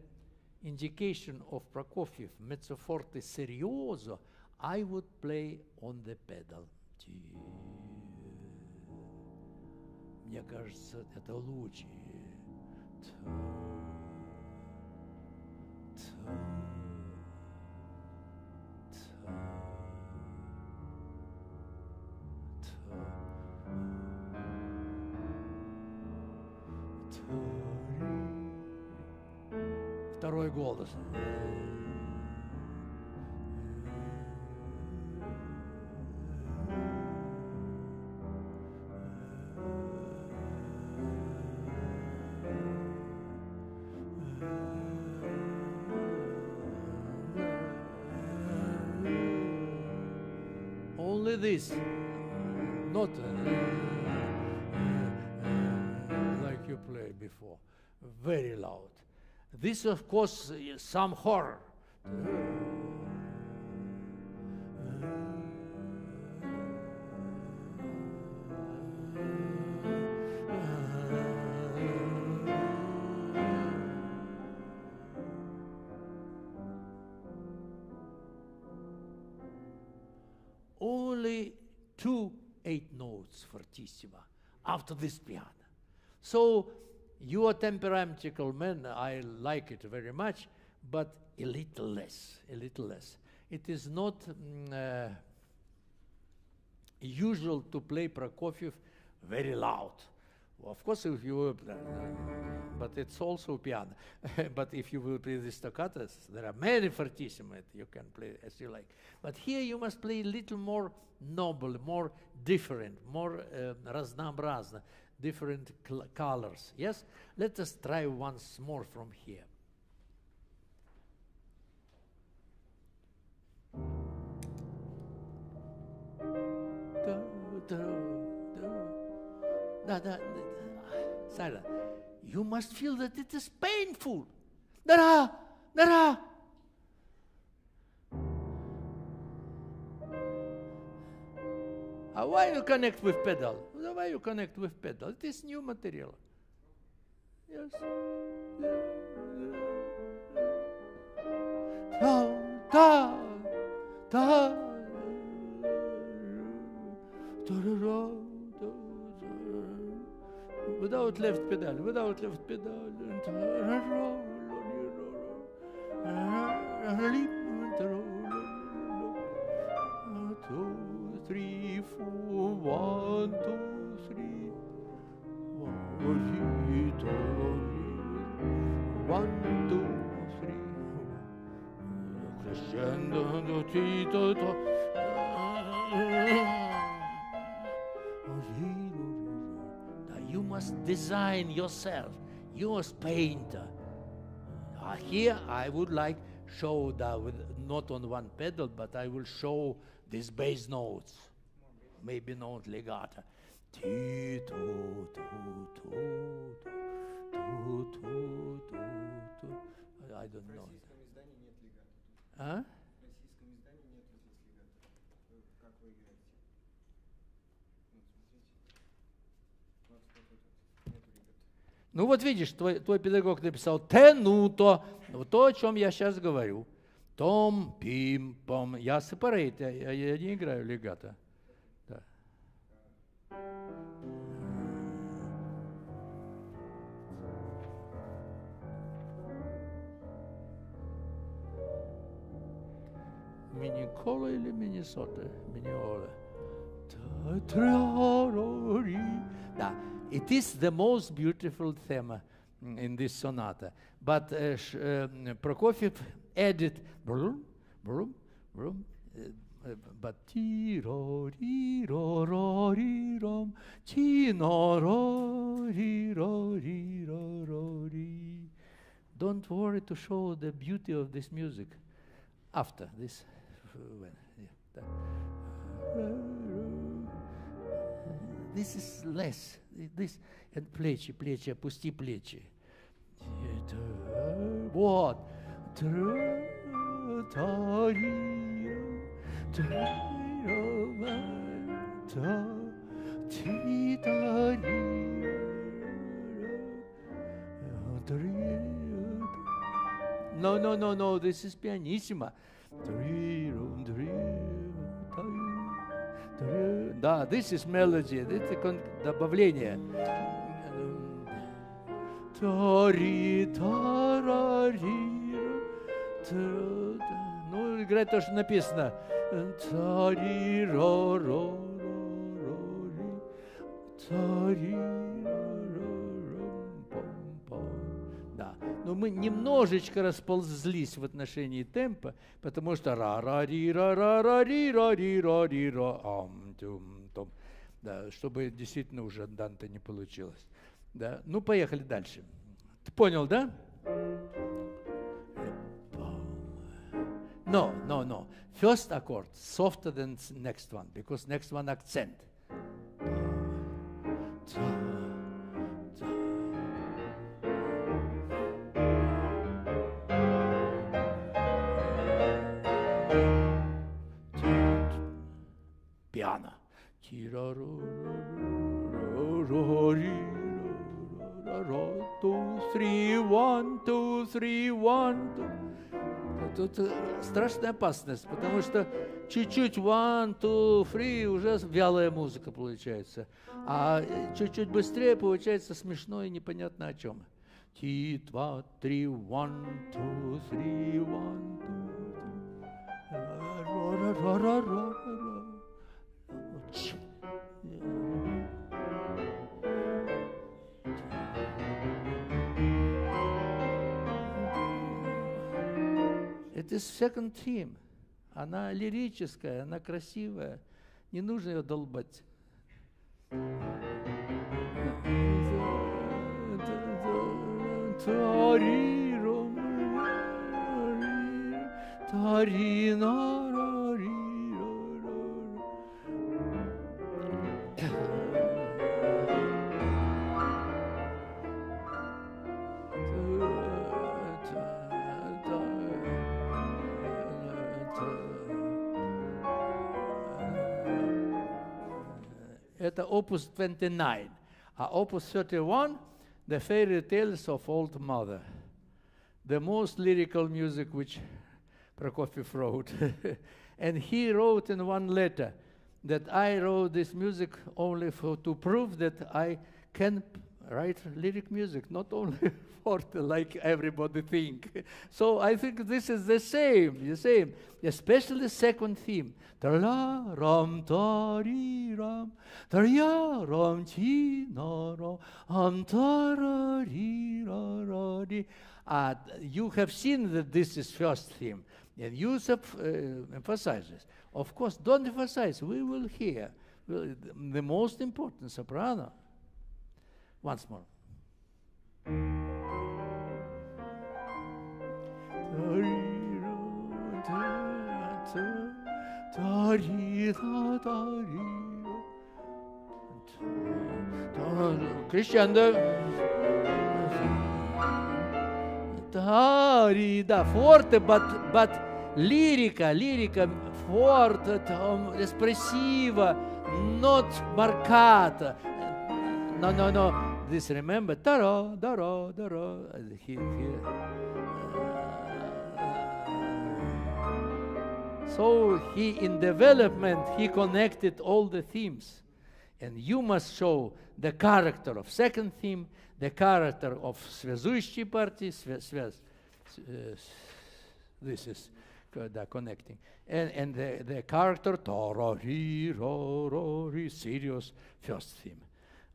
Speaker 2: indication of Prokofiev, mezzo forte serioso, I would play on the pedal. Мне кажется, это лучше. Roy Golders. Only this, not uh, uh, uh, like you played before, very loud. This, of course, is some horror. Only two eight notes fortissima after this piano. So you are temperamental man. I like it very much, but a little less, a little less. It is not mm, uh, usual to play Prokofiev very loud. Well, of course, if you will, uh, but it's also piano. *laughs* but if you will play the staccatos, there are many fortissimo that you can play as you like. But here you must play a little more noble, more different, more uh, raznoobrazno different colors. Yes? Let us try once more from here. Silent. You must feel that it is painful. Da-da! Da-da! Why you connect with pedal? Why you connect with pedal? It is new material. Yes. Ta, ta, ta, without left pedal, without left pedal. Four, one, two, three. One, two, three. Crescendo, do, ti, do, do. You must design yourself. You must paint. Uh, here I would like show that with not on one pedal, but I will show these bass notes, maybe not legato. Ти ту ту ту ту ту ту ту ту I don't know. В российском издании нет легато. А?
Speaker 3: В российском издании нет здесь легато. Как вы играете? Вот смотрите.
Speaker 2: Ну вот видишь, твой, твой педагог написал «тенуто», ну вот то, о чем я сейчас говорю. Том, пим, пом. Я сепарейт, я, я, я не играю легато. Миникола или Миннесота? Миниола. Та-тра-ра-ри. Да, it is the most beautiful theme in this sonata. But uh, sh- um, Prokofiev added brum, brum, brum, uh, uh, but ti ro ri ro ro ri rom ti no ro ri ro ri ro ro ri. Don't worry to show the beauty of this music after this. uh, when, yeah, that. This is less. This and плечи, плечи, опусти плечи. Это вот. Тра- тари- тари- та- ти- тари- тари- No, no, no, no, this is pianissima. Да, this is melody, это добавление. Ну, играть то, что написано. Тари, ро, ро, ро, ро, ри. Тари, Но мы немножечко расползлись в отношении темпа, потому что ра ра ри ра ра ра ри ра ри ра ри ра ам тум том. Да, чтобы действительно уже Данте не получилось. Да. Ну, поехали дальше. Ты понял, да? No, no, no. First accord softer than next one because next one accent. Two, three, one, two, three, one, two. Тут страшная опасность, потому что чуть-чуть one, two, three уже вялая музыка получается. А чуть-чуть быстрее получается смешно и непонятно о чем. Ти, два, три, one, two, three, one, two, three. Это second theme. Она лирическая, она красивая. Не нужно ее долбать. at the Opus 29. Uh, Opus 31, The Fairy Tales of Old Mother, the most lyrical music which Prokofiev wrote. *laughs* and he wrote in one letter that I wrote this music only for, to prove that I can write lyric music, not only *laughs* for the, like everybody think. *laughs* So I think this is the same, the same, especially second theme. Ta-la, ram, ta-ri, ram, ta-ya, ram, chi, na, ra, am, ta-ra, ri, ra, ra, ri. Uh, you have seen that this is first theme, and you sub, uh, emphasize this. Of course, don't emphasize. We will hear the- the most important soprano. Once more. Crescendo. Tari, да, forte, but, but lirica, lirica, forte, там, espressiva, not marcata. No, no, no. This remember, taro, daro, daro. uh, Here, here. So he, in development, he connected all the themes. And you must show the character of second theme, the character of связующей партии, свя- связ, с- э, с- this is co- the connecting. And, and the, the character, ta ri ro ro ri, serious first theme.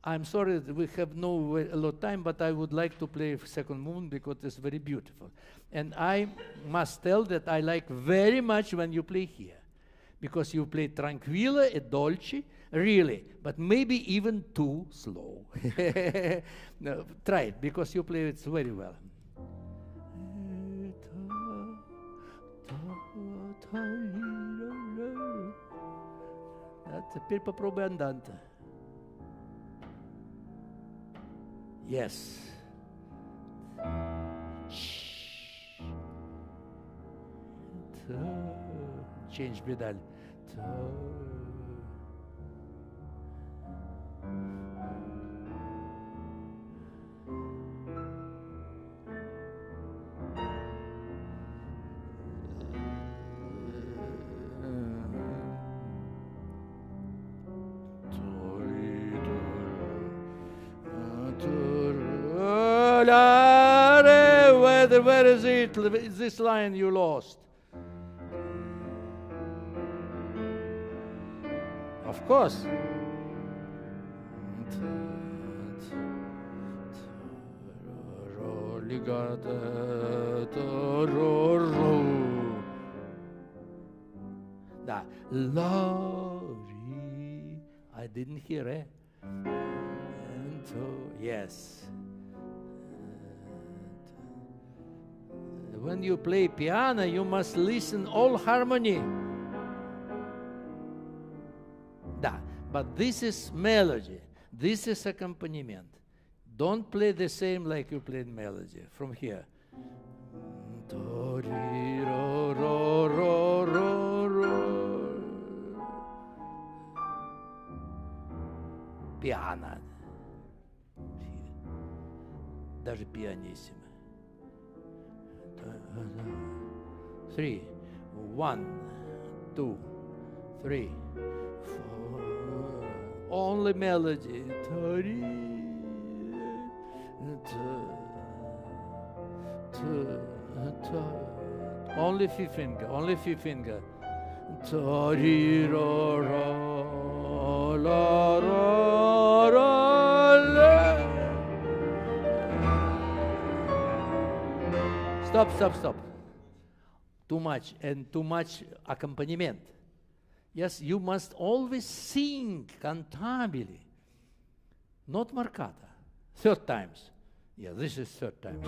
Speaker 2: I'm sorry that we have no wa- a lot of time, but I would like to play second movement because it's very beautiful. And I must tell that I like very much when you play here, because you play tranquilla e dolce, really, but maybe even too slow. *laughs* no, try it because you play it very well. А теперь попробуй анданте. Yes. Change pedal. Turn. Where, is it? Is this line you lost? Of course. Da. Lori. I didn't hear it. So- yes. When you play piano, you must listen all harmony. Da. But this is melody. This is accompaniment. Don't play the same like you played melody from here. Do, re, ro, ro, ro, ro, ro. Piano. Даже пианиссимо. Three. One, two, three, four. Only melody. Three, two, two, two. Only fifth finger. Only fifth finger. Tori ro ro la ro Stop, stop, stop. Too much and too much accompaniment. Yes, you must always sing cantabile, not marcata. Third times. Yeah, this is third times.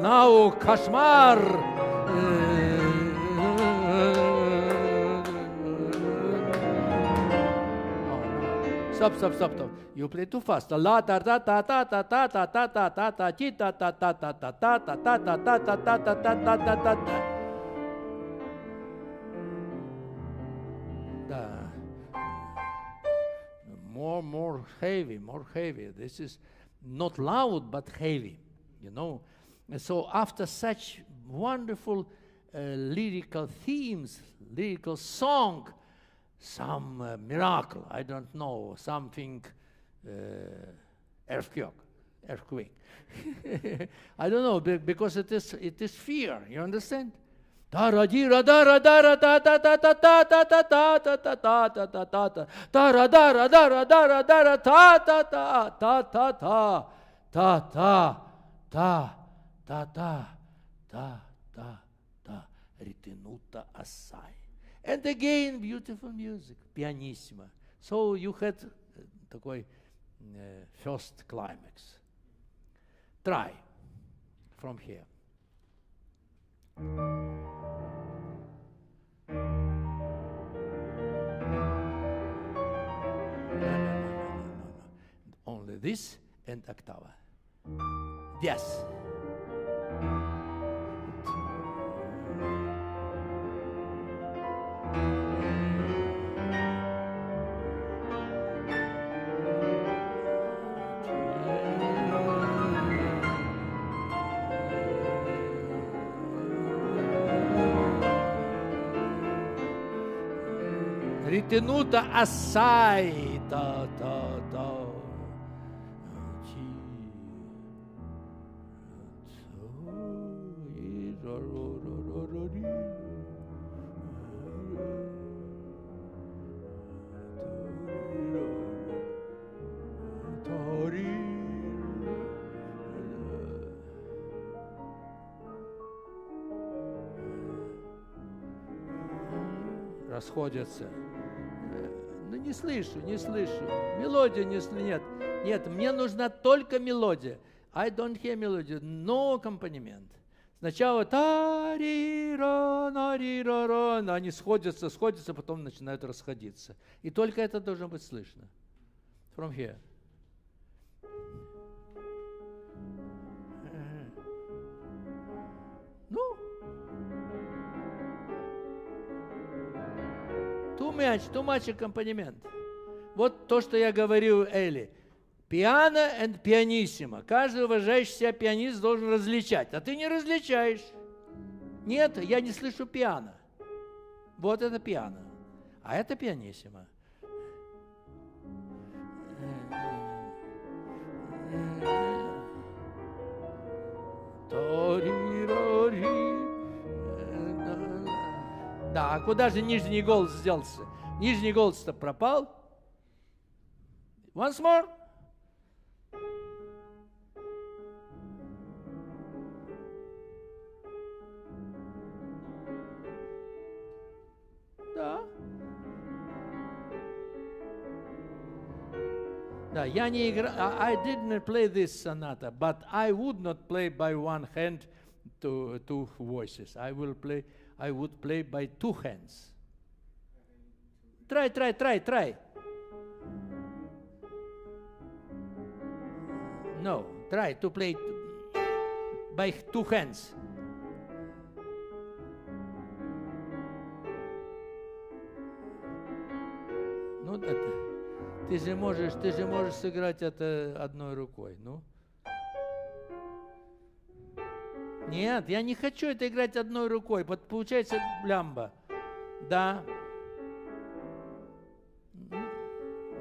Speaker 2: Now, Kashmar. Stop, stop, stop, stop. You play too fast. La ta ta ta ta ta ta ta ta ta ta ta ti ta ta ta ta ta ta ta ta ta ta ta ta ta ta ta ta ta ta. More, more heavy, more heavy. This is not loud but heavy, you know. And so after such wonderful uh, lyrical themes, lyrical song, some uh, miracle, I don't know, something, uh, earthquake, earthquake. I don't know be- because it is it is fear. You understand? Dara dira dara dara da da da da da da da da da da da da da da da dara dara dara dara dara ta ta ta ta ta ta ta ta ta ta ta ta ta ta ritenuta assai. And again, beautiful music, pianissima. So you had uh, такой uh, first climax. Try from here. No, no, no, no, no, no. Only this and octava. Yes. tenuta assai. Ta, ta, ta. расходятся. Не слышу, не слышу. Мелодию не слышу. Нет, нет, мне нужна только мелодия. I don't hear мелодию, no аккомпанемент. Сначала та ри ра на ри ра но они сходятся, сходятся, потом начинают расходиться. И только это должно быть слышно. From here. Much, too much accompaniment. Вот то, что я говорил Элли. Пиано and пианиссимо. Каждый уважающий себя пианист должен различать. А ты не различаешь. Нет, я не слышу пиано. Вот это пиано. А это пианиссимо. Да, а куда же нижний голос сделался? Нижний голос-то пропал. Once more. Да. Да, я не играю. I didn't play this sonata, but I would not play by one hand to two voices. I will play. I would play by two hands. Try, try, try, try. No, try to play by two hands. Ну, ты же можешь, ты же можешь сыграть это одной рукой, ну. Нет, я не хочу это играть одной рукой. Вот получается лямба. Да.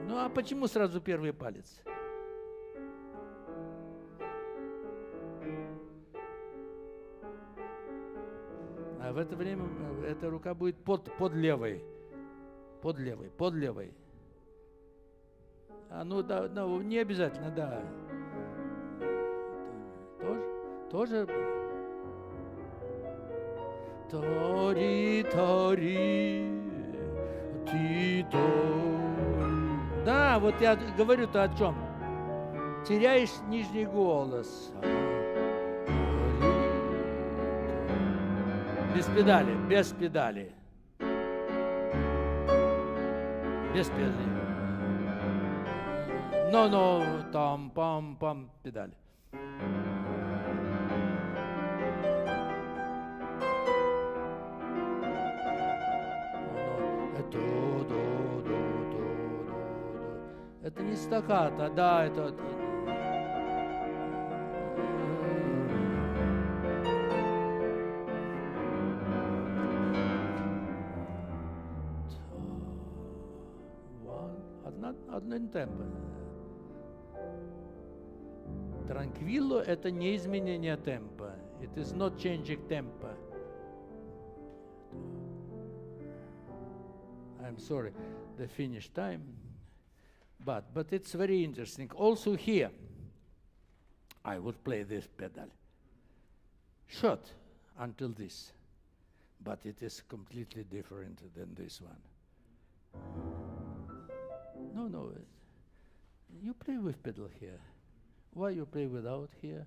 Speaker 2: Ну а почему сразу первый палец? А в это время э, эта рука будет под, под левой. Под левой, под левой. А ну да, ну, не обязательно, да. Тоже, тоже. Тори, тори, ти, тори. Да, вот я говорю-то о чем. Теряешь нижний голос. Без педали, без педали. Без педали. Но, но, там, пам, пам, Это не стаката, да, это... Одна, одно темпо. Транквилло – это не изменение темпа. It is not changing tempo. I'm sorry, the finish time. But, but it's very interesting. Also here, I would play this pedal. Short until this. But it is completely different than this one. No, no. You play with pedal here. Why you play without here?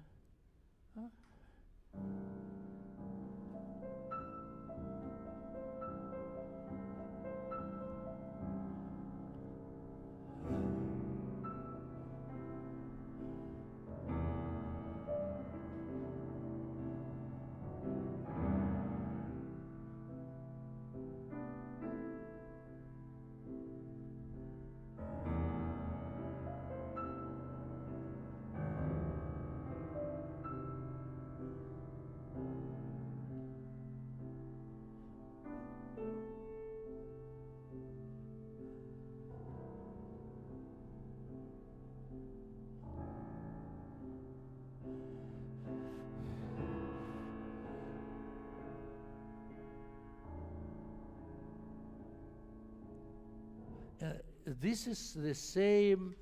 Speaker 2: This is the same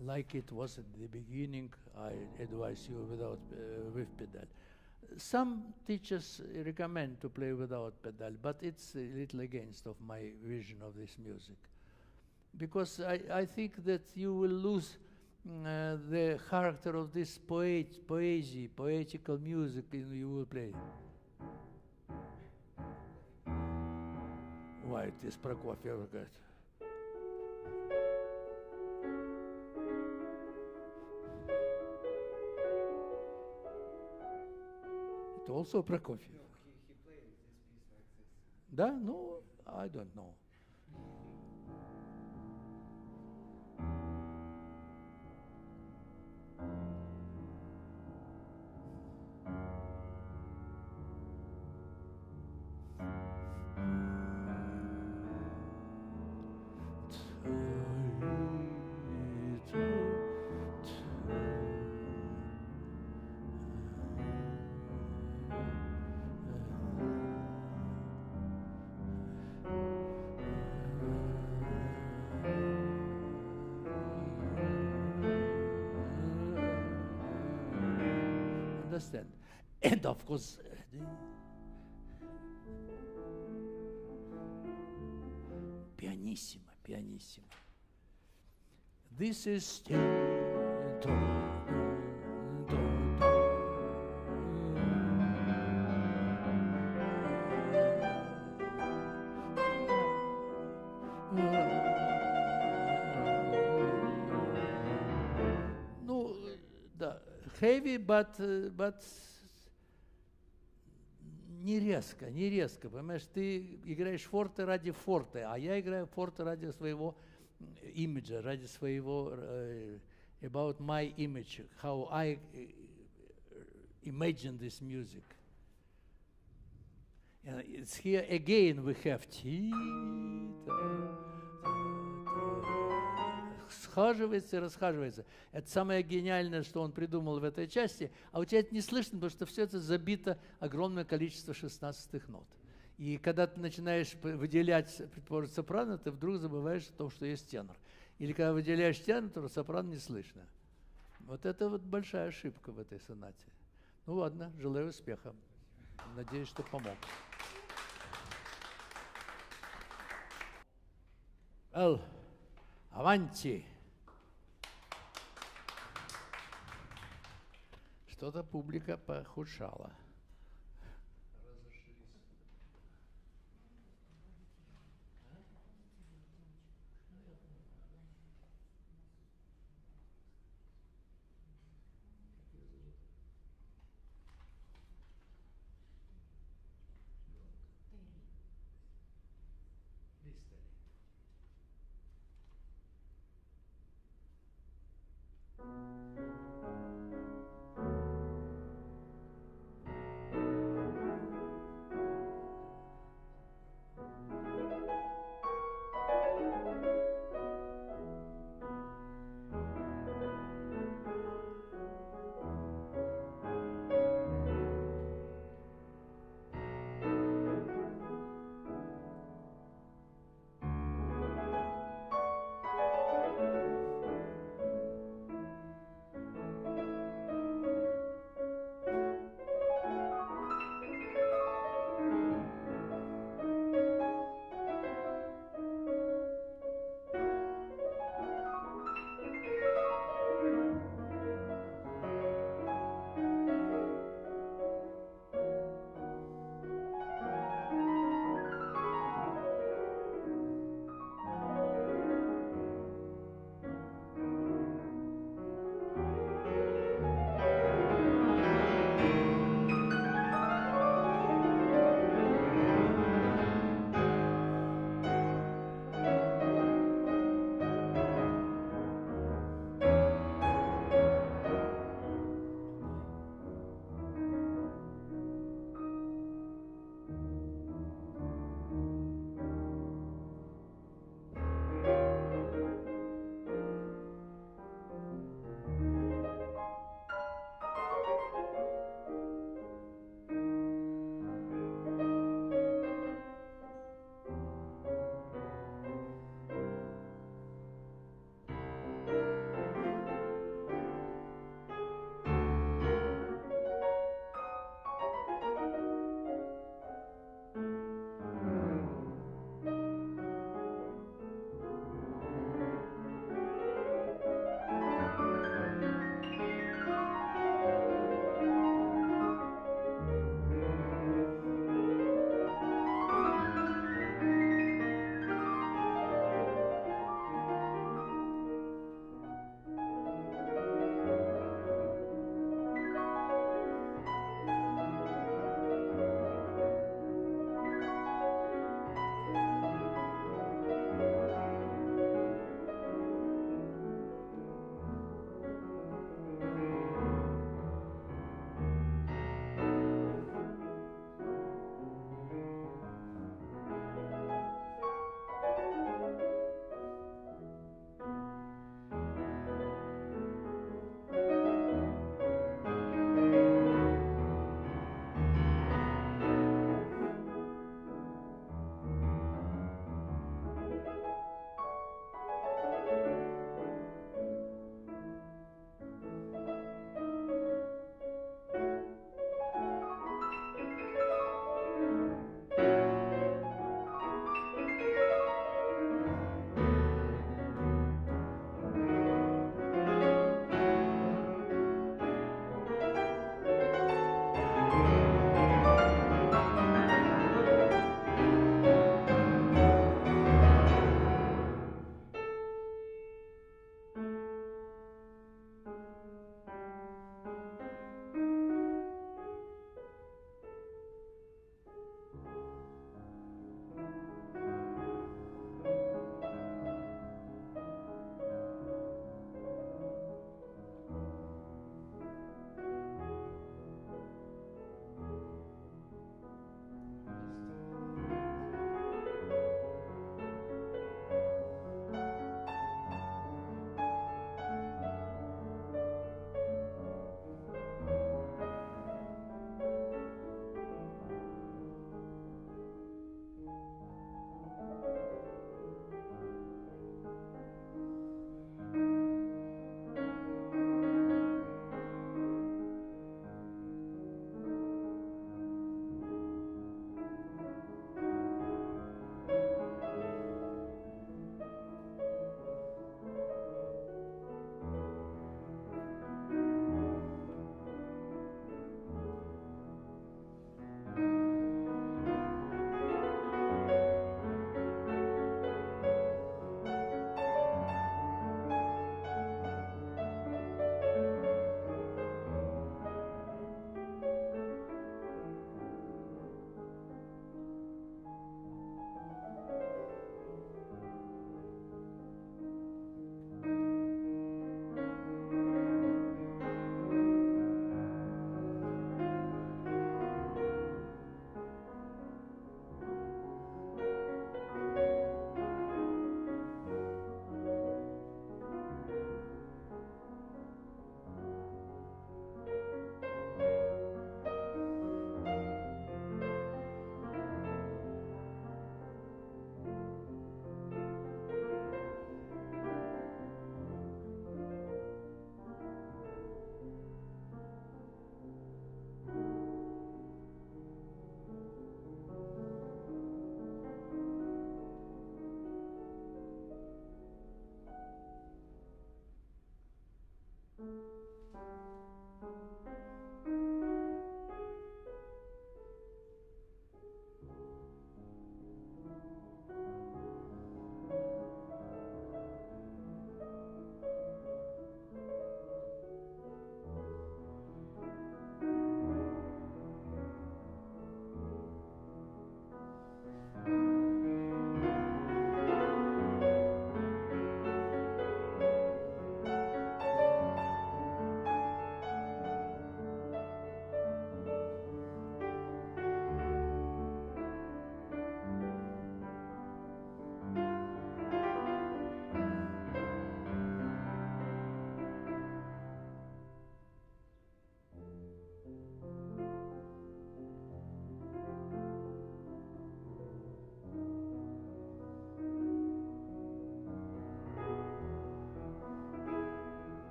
Speaker 2: like it was at the beginning. I advise you without uh, with pedal. Some teachers recommend to play without pedal, but it's a little against of my vision of this music, because I, I think that you will lose mm, uh, the character of this poet, poesy, poetical music you will play. Why it is Prokofiev also Prokofiev.
Speaker 4: No, he, like
Speaker 2: no, I don't know. And of course, uh, the pianissimo, pianissimo. This is Ну, да, heavy, but, э, but не резко, не резко, понимаешь, ты играешь форте ради форте, а я играю форте ради своего имиджа, ради своего э, about my image, how I э, imagine this music. And it's here again we have ti. Схаживается и расхаживается. Это самое гениальное, что он придумал в этой части. А у тебя это не слышно, потому что все это забито огромное количество шестнадцатых нот. И когда ты начинаешь выделять, предположим, сопрано, ты вдруг забываешь о том, что есть тенор. Или когда выделяешь тенор, то сопрано не слышно. Вот это вот большая ошибка в этой сонате. Ну ладно, желаю успеха. Надеюсь, что помог. Эл, аванти. Что-то публика похудшала.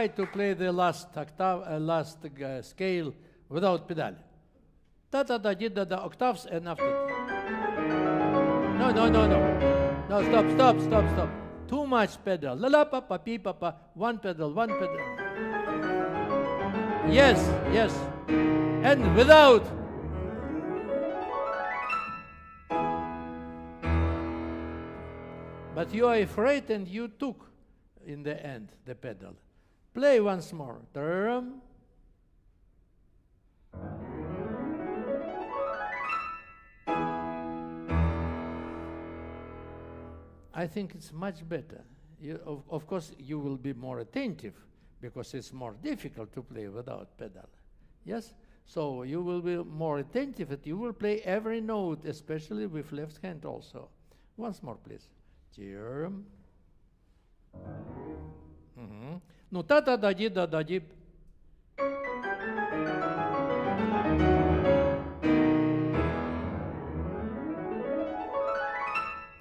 Speaker 2: Try to play the last octave, uh, last uh, scale without pedal. Da da da da da octaves and after. No, no, no, no. No, stop, stop, stop, stop. Too much pedal. La la pa pa pi pa pa. One pedal, one pedal. Yes, yes. And without. But you are afraid and you took in the end the pedal. Play once more. Drum. I think it's much better. You, of, of course, you will be more attentive because it's more difficult to play without pedal. Yes? So you will be more attentive and you will play every note, especially with left hand also. Once more, please. Mhm. Ну, та-та-да-ди, да-да-ди.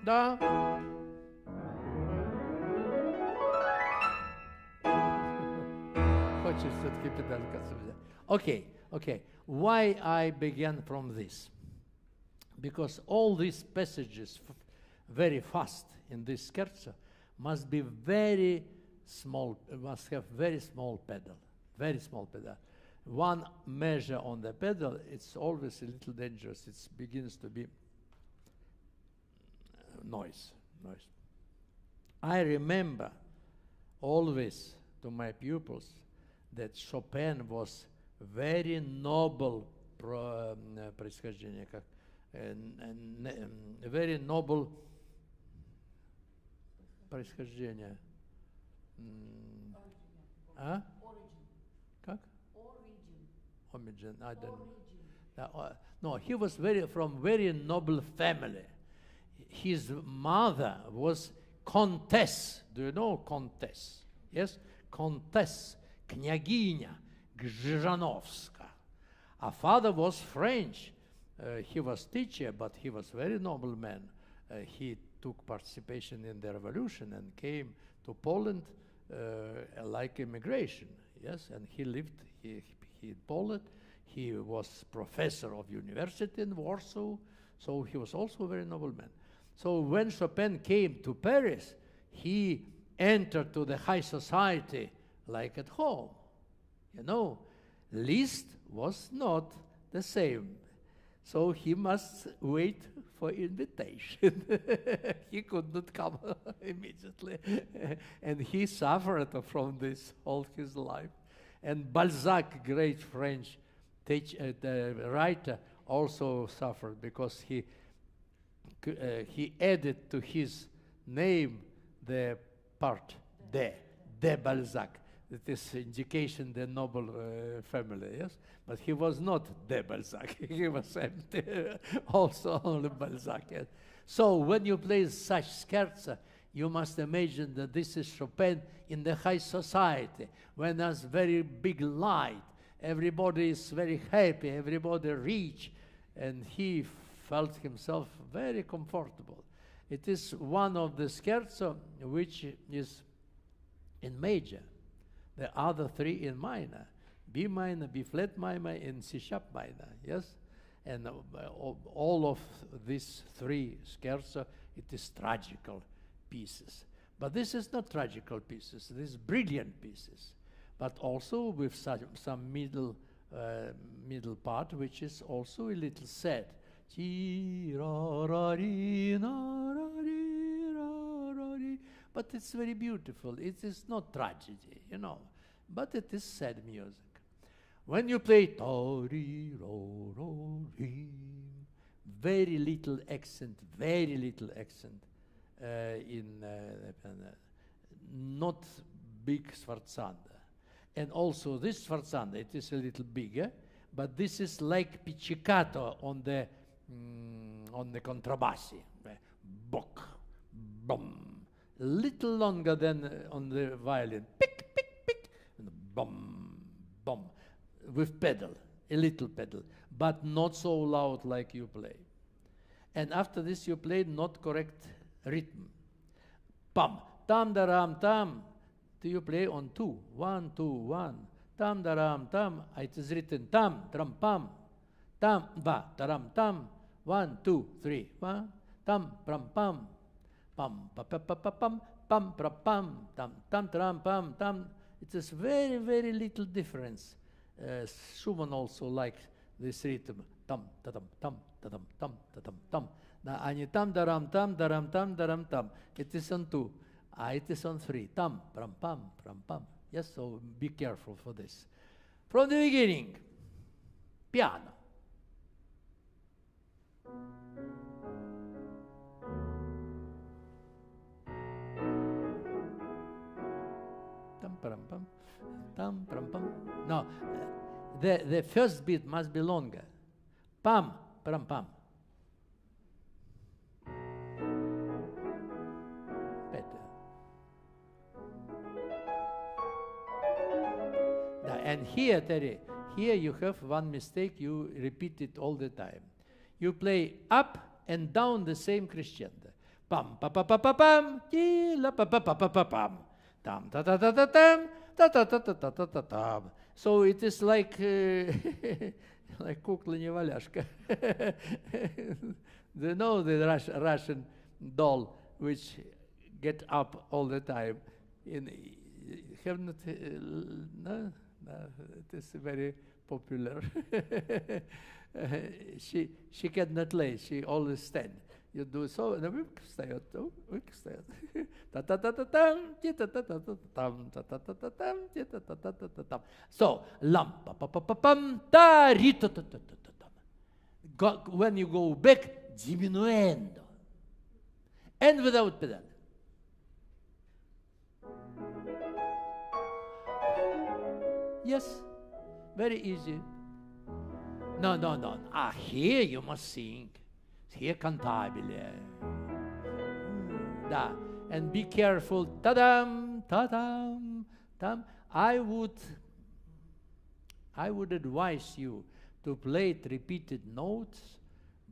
Speaker 2: Да. Хочешь все-таки педаль кацу взять. Okay, okay. Why I began from this? Because all these passages, f- very fast in this scherzo, must be very small, must have very small pedal, very small pedal. One measure on the pedal, it's always a little dangerous. It begins to be uh, noise, noise. I remember always to my pupils that Chopin was very noble про, м, происхождение, как э, н- н- м, very noble происхождение. М, А? Как? Origin. I don't know. Uh, uh, no, he was very from very noble family. His mother was countess. Do you know countess? Yes, countess, княгиня Grzhanovska. Our father was French. Uh, he was teacher, but he was very noble man. Uh, he took participation in the revolution and came to Poland uh, uh, like immigration. Yes, and he lived he, he in Poland. He was professor of university in Warsaw, so he was also a very noble man. So when Chopin came to Paris, he entered to the high society like at home. You know, Liszt was not the same. So he must wait for invitation. *laughs* he could not come *laughs* immediately. *laughs* and he suffered from this all his life. And Balzac, great French uh, writer, also suffered because he, uh, he added to his name the part de, de Balzac. That is indication the noble uh, family, yes? But he was not de Balzac. *laughs* he was empty, *laughs* also only Balzac. Yes? So when you play such scherzo, you must imagine that this is Chopin in the high society, when there's very big light, everybody is very happy, everybody rich, and he felt himself very comfortable. It is one of the scherzo which is in major, the other three in minor. B minor, B flat minor, and C sharp minor, yes? And uh, all- all of these three scherzo, it is tragical pieces. But this is not tragical pieces, this is brilliant pieces. But also with some, some middle, uh, middle part, which is also a little sad. But it's very beautiful. It is not tragedy, you know. But it is sad music. When you play ta-ri-ro-ro-ri, very little accent, very little accent uh, in uh, uh, not big sforzando. And also this sforzando, it is a little bigger, but this is like pizzicato on the mm, on the contrabassi. Bok, bum, little longer than uh, on the violin. Pick, pick, pick, and bum, bum, with pedal, a little pedal, but not so loud like you play. And after this, you play not correct rhythm. Pam, tam, daram, tam, Do you play on two? One, two, one. Tam, daram, tam. It is written tam, tram, pam. Tam, ba, taram, tam. One, two, three. One. Tam, pram, pam. Pam, pa, pa, pa, pa, pam. Pam, pra, pam. Tam, tam, tram, pam, tam. It is very, very little difference. Uh, Schumann also likes this rhythm. Tam, ta, tam, tam, ta, tam, tam, ta, tam, tam. Now, you tam, daram, tam, daram, tam, daram, tam. It is on two. Ah, it is on three. Tam, pram, pam, pram, pam. Yes, so be careful for this. From the beginning, piano. Pram, pam. Tam, pram, pam. No, the, the first beat must be longer. Pam, pram, pam. Better. Now, and here, Terry, here you have one mistake, you repeat it all the time. You play up and down the same crescendo. Pam, pa, pa, pa, pa, pam, ti, la, pa, pa, pa, pa, pa, pam. Dum, da, da, da, da, dum, da, da, da, da, da, da, da. So it is like uh, *laughs* like кукла неваляшка. they know the Rus Russian doll which get up all the time. In have not uh, no, no, it is very popular. uh, *laughs* she she cannot lay. She always stand you do so, and we stay oh, we stay ta *laughs* ta ta ta tam ta ta ta ta ta. ta ta ta ta tam ta ta ta ta ta. So lam pa pa pa pa pam ta ri ta ta ta ta ta. When you go back, diminuendo, and without pedal. Yes, very easy. No, no, no. Ah, here you must sing. Here cantabile. Da. And be careful. Ta-dam, ta-dam, tam. I would I would advise you to play it repeated notes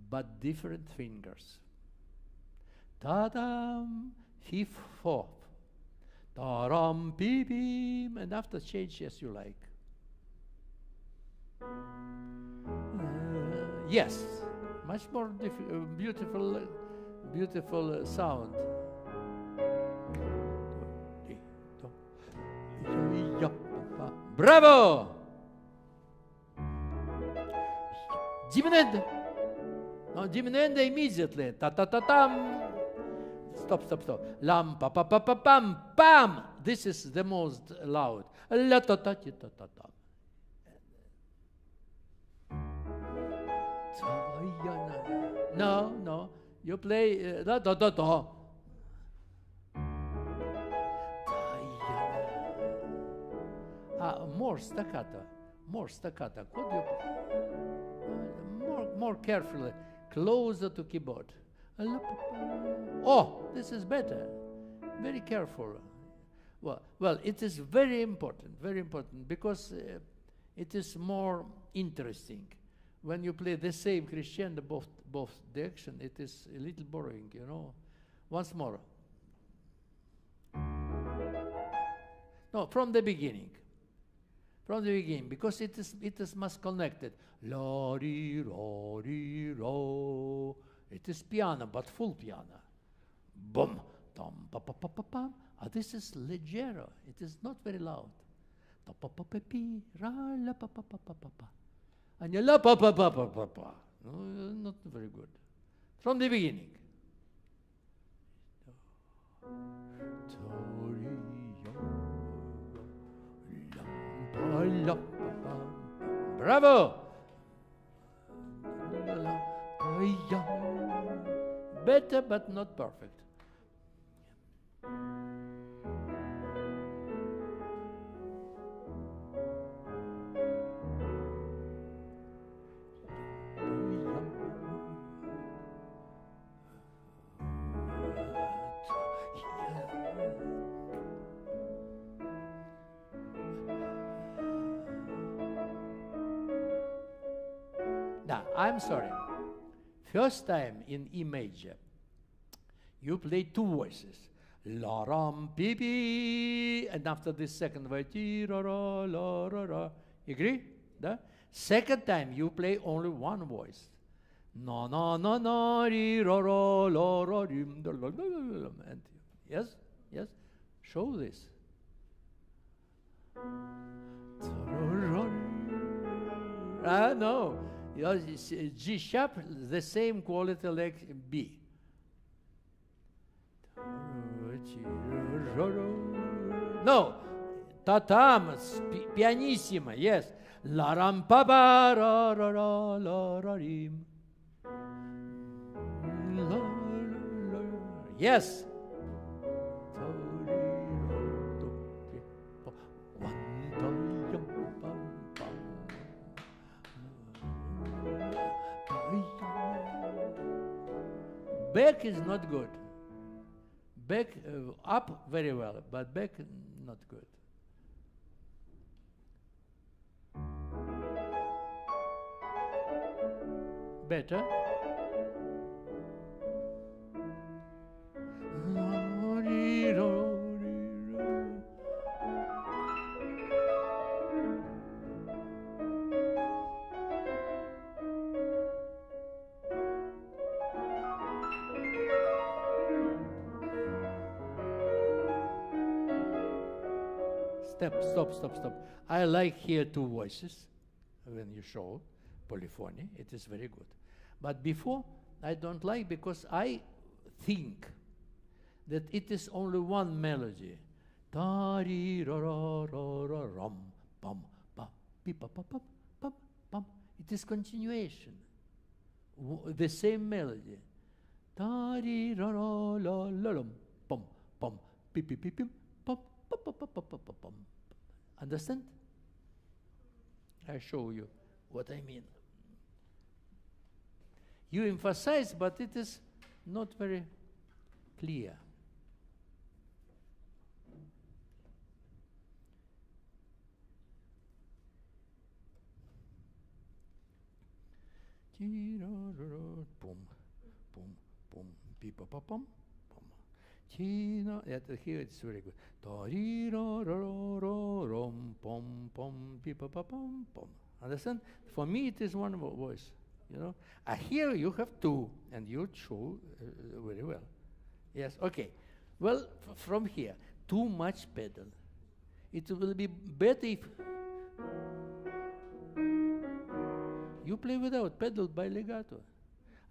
Speaker 2: but different fingers. Ta-dam, fifth, fourth. Ta-ram, pi-bim, and after change as you like. Uh, yes, much more uh, beautiful, beautiful uh, sound. Bravo! Diminuendo. No, diminuendo immediately. Ta ta ta tam. Stop, stop, stop. Lam pa pa pa pa pam pam. This is the most loud. La ta ta ti ta ta No, no. You play da da da da. More staccato, more staccato. Could you uh, more more carefully, closer to keyboard? Oh, this is better. Very careful. Well, well, it is very important, very important because uh, it is more interesting when you play the same crescendo both both direction. It is a little boring, you know. Once more. No, from the beginning. From the beginning, because it is it is must connected. La ri ro ri ro. It is piano, but full piano. Boom, tom pa pa pa pa pam. Ah, this is leggero. It is not very loud. Pa pa pa pa pi ra la pa pa pa pa pa pa. And you la pa pa pa pa pa pa. No, not very good. From the beginning. Bravo! Better, but not perfect. I'm sorry. First time in E major, you play two voices. La ram pi. And after this second ti ra ra la ra ra. Agree? Да? Second time you play only one voice. Na na na na ri ra ra la ra rim la la la. Yes, yes, show this. Ah no, it's, uh, G sharp, the same quality like B. No, tatam, pi- pianissima, yes. La ram pa ba ra ra ra la ra rim. Yes. Back is not good. Back uh, up very well, but back not good. Better. Stop, stop. I like here two voices when you show polyphony. It is very good. But before, I don't like because I think that it is only one melody. It is continuation. W- the same melody. Understand? I show you what I mean. You emphasize, but it is not very clear. Boom, boom, boom, China, yeah, the- here it's very good. Da ri ra ra ra ra rom pom pom beep, pum, pum, pum. Understand? For me, it is one vo- voice. You know, uh, here you have two, and you show uh, very well. Yes, okay. Well, from here, too much pedal. It will be better if you play without pedal by legato.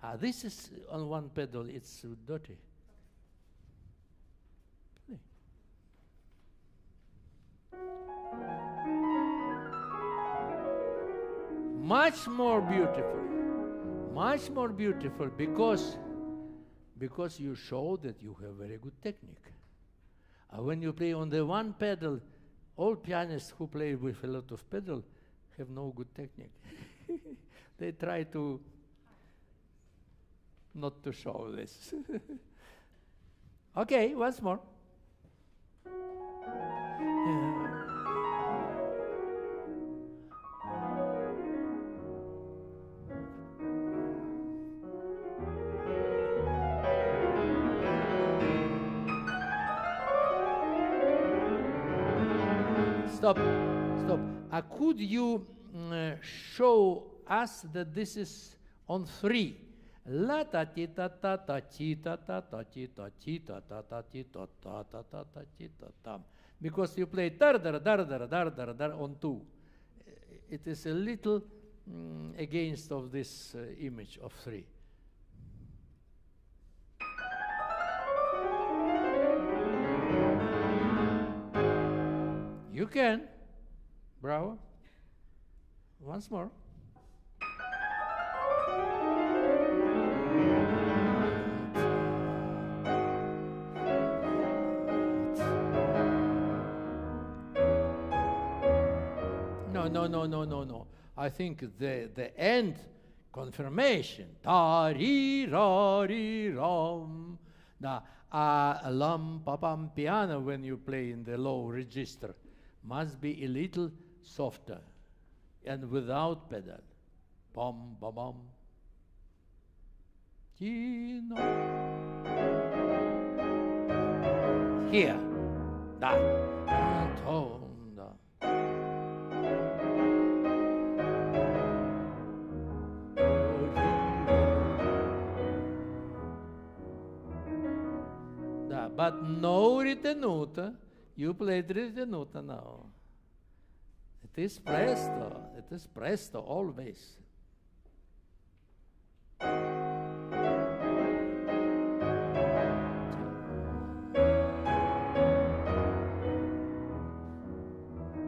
Speaker 2: Ah, this is on one pedal, it's dirty. Much more beautiful. Much more beautiful because because you show that you have very good technique. Uh, when you play on the one pedal, all pianists who play with a lot of pedal have no good technique. *laughs* they try to not to show this. *laughs* okay, once more. Uh, could you mm, uh, show us that this is on three? La ta ti ta ta ta ti ta ta ta ti ta ti ta ta ta ti ta ta ta ta ta ti ta. Because you play dar dar dar dar dar dar dar on two. Uh, It is a little mm, against of this uh, image of three. You can. Bravo. Once more. No, no, no, no, no, no. I think the, the end confirmation. Ta ri ra ri ram. Now, a lam pa pam piano when you play in the low register must be a little softer and without pedal. Bum bum bum. Here. Da. Tone, da. Da, but no ritenuta. You played ritenuta now. It is presto. It is presto always.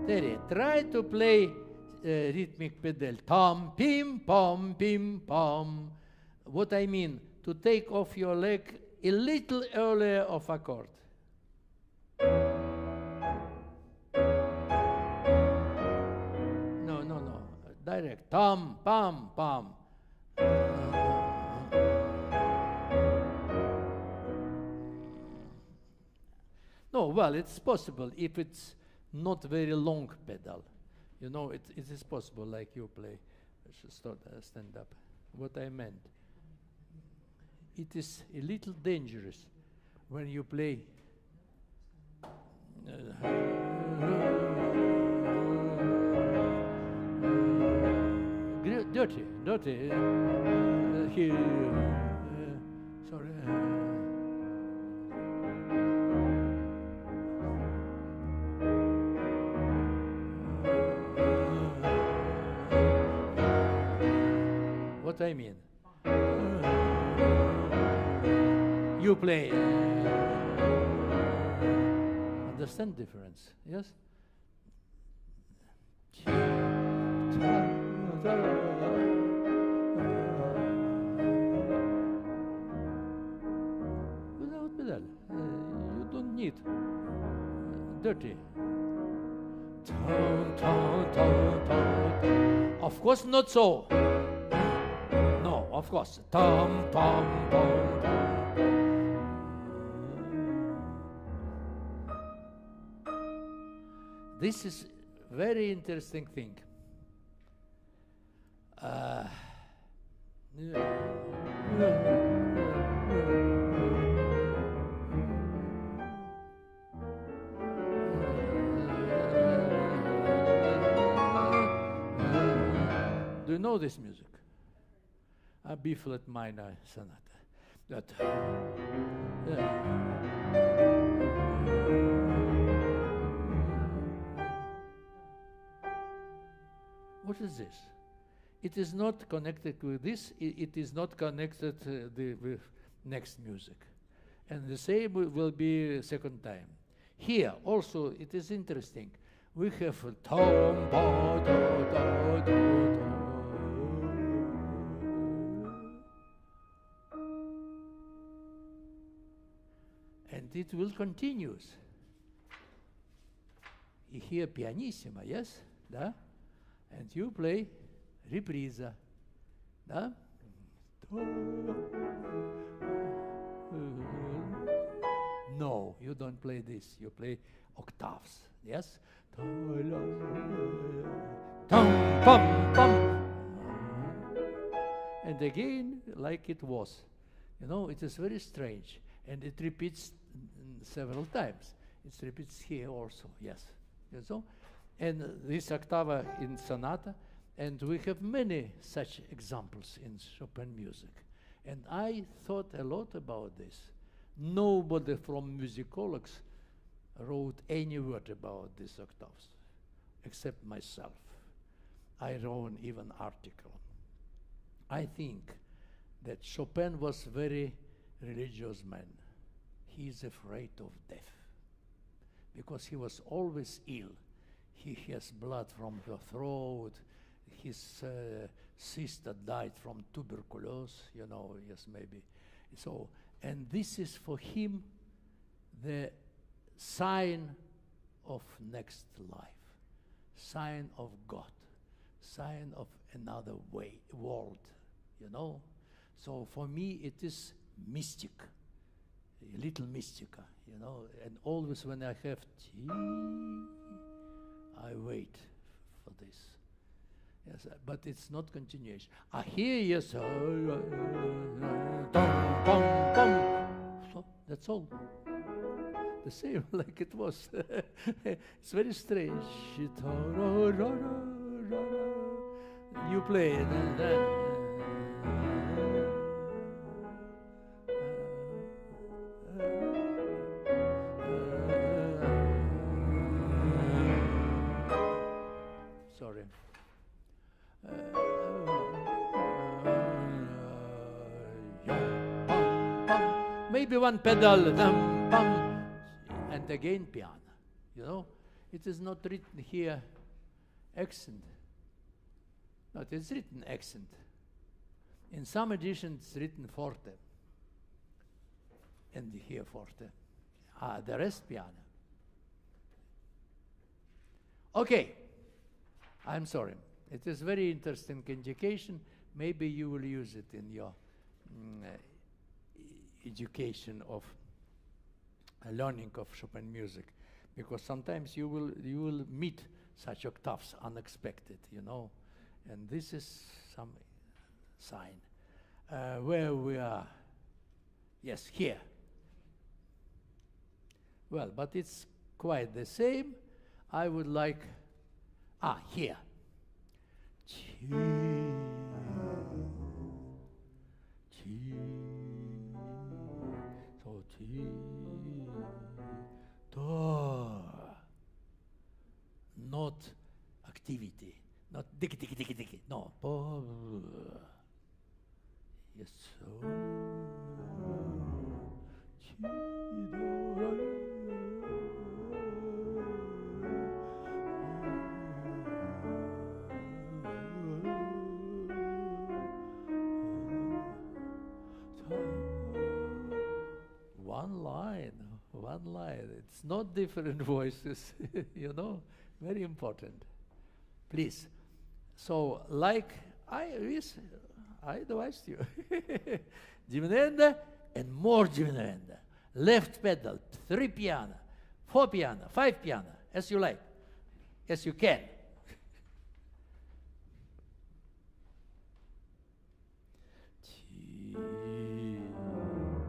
Speaker 2: Terry, try to play uh, rhythmic pedal. Tom, pim, pom, pim, pom. What I mean, to take off your leg a little earlier of accord. No, Direct. Tom, pam, pam. No, well, it's possible if it's not very long pedal. You know, it, it is possible, like you play. Start uh, stand up. What I meant, it is a little dangerous when you play. Gr- dirty, dirty. Uh, uh, sorry. uh, what I mean. You play. Understand difference? Yes. Without pedal, uh, you don't need uh, dirty. Of course, not so. No, of course. Tom, tom, tom, tom. This is very interesting thing. Uh, Do you know this music? A B flat minor sonata. That. yeah. What is this? It is not connected with this. i- it is not connected uh, the, with next music, and the same will be second time. Here also it is interesting. We have a tom ba do do do do. and it will continues. You hear pianissimo, yes? Да? And you play reprise. No, you don't play this. You play octaves. Yes? And again, like it was. You know, it is very strange. And it repeats several times. It repeats here also, yes. You know? And this octava in sonata, and we have many such examples in Chopin music. And I thought a lot about this. Nobody from musicologues wrote any word about these octaves, except myself. I wrote even article. I think that Chopin was very religious man. He is afraid of death because he was always ill. He has blood from the throat. His uh, sister died from tuberculosis, you know, yes, maybe. So, and this is for him the sign of next life, sign of God, sign of another way, world, you know. So for me, it is mystic, a little mystica, you know. And always when I have tea, I wait for this. Yes, but it's not continuation. I hear yes. So that's all. the same *laughs* like it was. *laughs* it's very strange. You play it. And, uh, Pedal, dum, bum, and again piano. You know, it is not written here accent. No, it is written accent. In some editions, it's written forte. And here forte. Ah, the rest piano. Okay. I'm sorry. It is very interesting indication. Maybe you will use it in your mm, education of uh, learning of Chopin music, because sometimes you will you will meet such octaves unexpected, you know, and this is some sign uh, where we are. Yes, here. Well, but it's quite the same. I would like Ah, here. Not activity, not dicky dicky dicky dicky. No. Yes, so. One line, one line. It's not different *laughs* voices, *laughs* you know, very important. Please. So, like I yes, I advised you. *laughs* diminuendo and more diminuendo. Left pedal, three piano, four piano, five piano, as you like, as you can.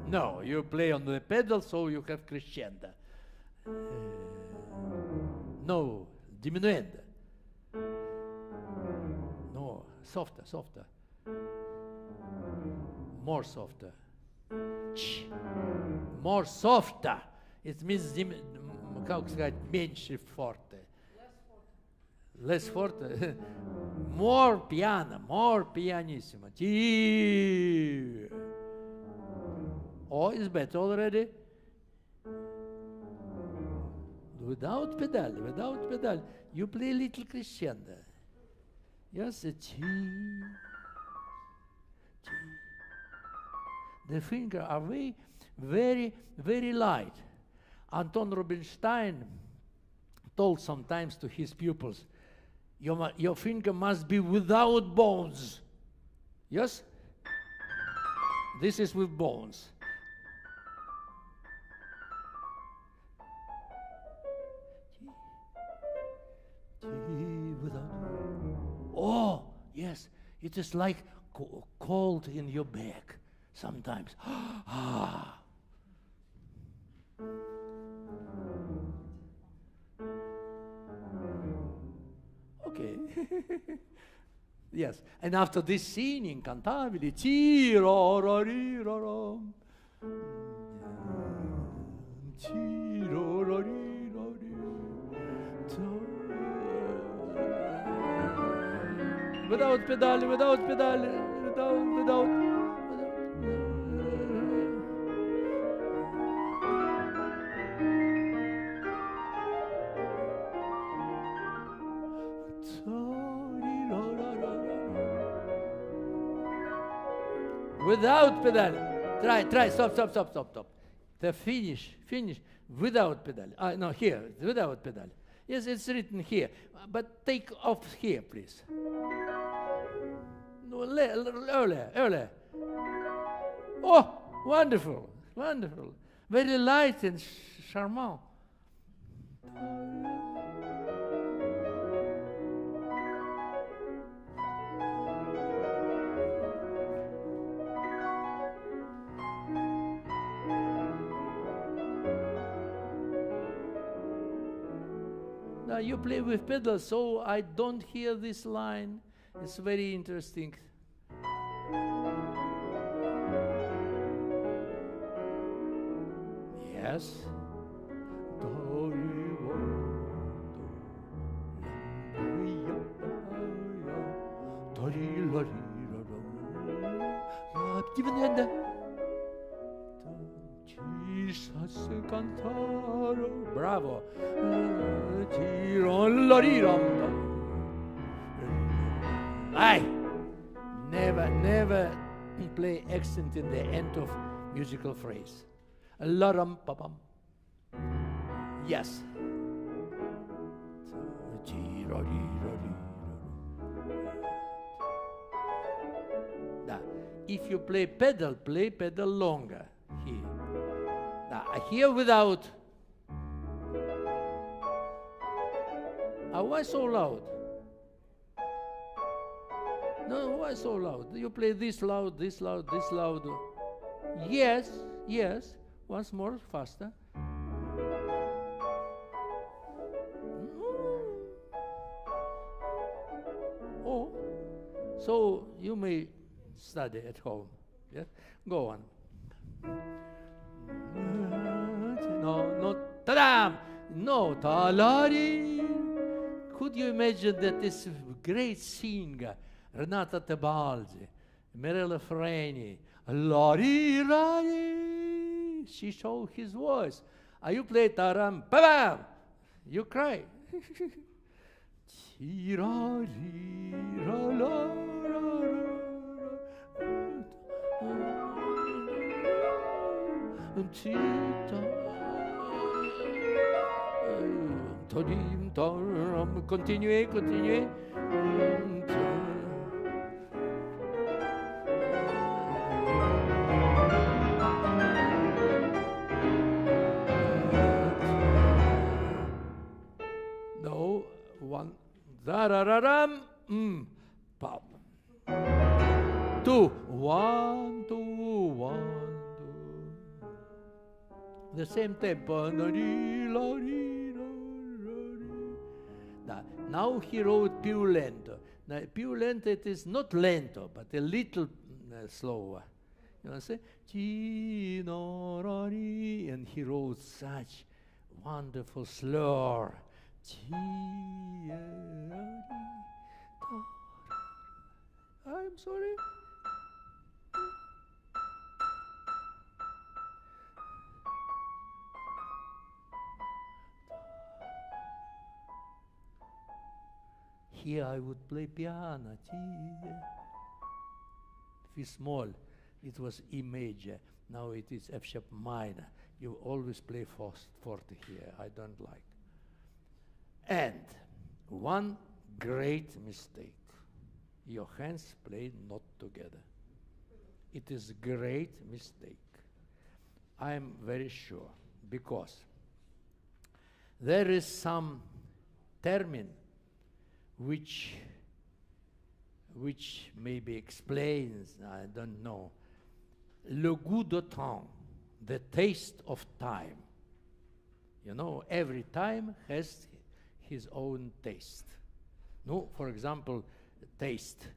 Speaker 2: No, you play on the pedal, so you have crescendo. Uh, no, diminuendo. No, softer, softer. More softer. Ch. More softer. It means, dim- м, как сказать, меньше forte. Less forte. *laughs* more piano, more pianissimo. Ti. Oh, it's better already. Without pedal, without pedal. You play little crescendo. Yes. G. The finger are very, very, very light. Anton Rubinstein told sometimes to his pupils, your, your finger must be without bones. Yes? This is with bones. Oh, yes, it is like co- cold in your back sometimes. *gasps* ah. Okay. *laughs* yes, and after this singing, cantabile, ti ro ro ro ro. Ro Without pedal, without pedal, without, without. Without pedal. Try, try, stop, stop, stop, stop, stop. The finish, finish without pedal. Uh, no, here, without pedal. Yes, it's written here. But take off here, please. No, le- l- earlier, earlier. Oh, wonderful, wonderful. Very light and charmant. Now you play with pedals, so I don't hear this line. It's very interesting. Yes, Dorimoto, Lambuyo, Doriloriroro, Lapgivenende, Chisas cantaro, bravo, Tiron lorirom, in the end of musical phrase. Laram papam. Yes. Now, if you play pedal, play pedal longer here. Now, here without. Uh, why so loud? No, why so loud? You play this loud, this loud, this loud. Yes, yes. Once more, faster. Oh, so you may study at home. Yes, go on. No, no, ta-dam! No, talari. Could you imagine that this great singer, Renata Tebaldi, Mirella Freni, Lari Rari, she showed his voice. Are you play taram, bam, you cry. *laughs* Continuez, continuez. One, da-da-da-dum, mm, pop. Two, one, two, one, two. The same tempo. Now, he wrote più lento. Now, più lento, it is not lento, but a little uh, slower. You know, say, and he wrote such wonderful slur. I'm sorry. Here I would play piano. If it's small, it was E major. Now it is F sharp minor. You always play forte here. I don't like. And one great mistake. Your hands play not together. It is a great mistake. I am very sure because there is some term which which maybe explains, I don't know, le goût de temps, the taste of time. You know, every time has his own taste. No, for example, taste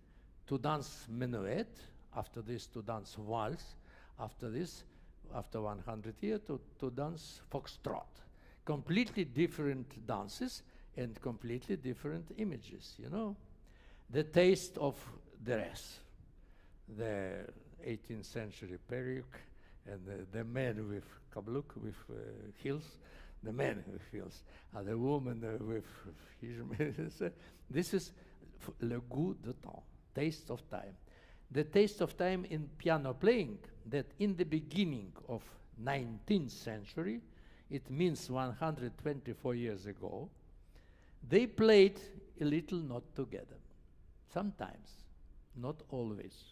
Speaker 2: to dance minuet, after this to dance waltz, after this, after 100 years, to, to dance foxtrot. Completely different dances and completely different images, you know. The taste of dress, the 18th century period, and the, the man with kabluk, with uh, heels, the man who feels, and the woman uh, with hijab. *laughs* this is le goût de temps, taste of time. The taste of time in piano playing, that in the beginning of 19th century, it means 124 years ago, they played a little not together. Sometimes, not always.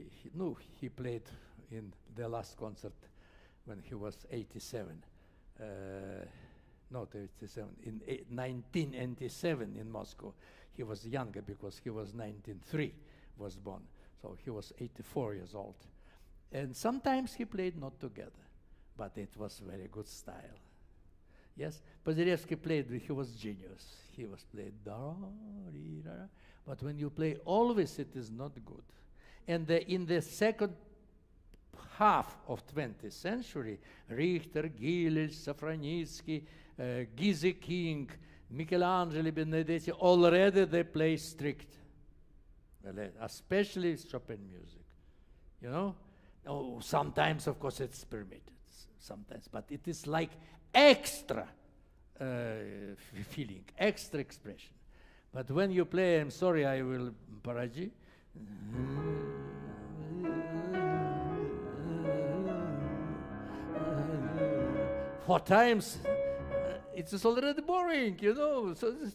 Speaker 2: He, he, no, he played in the last concert when he was 87. Uh, not 87, in 1987 in Moscow. He was younger because he was 1903 was born. So he was 84 years old. And sometimes he played not together, but it was very good style. Yes, Paderewski played, he was genius. He was played but when you play always, it is not good. And the, in the second half of 20th century, Richter, Gilels, Sofronitsky, uh, King, Michelangelo Benedetti, already they play strict, especially Chopin music. You know? Oh, sometimes, of course, it's permitted, sometimes, but it is like extra uh, feeling, extra expression. But when you play, I'm sorry, I will paraji. Four times, uh, it is already boring, you know. So this is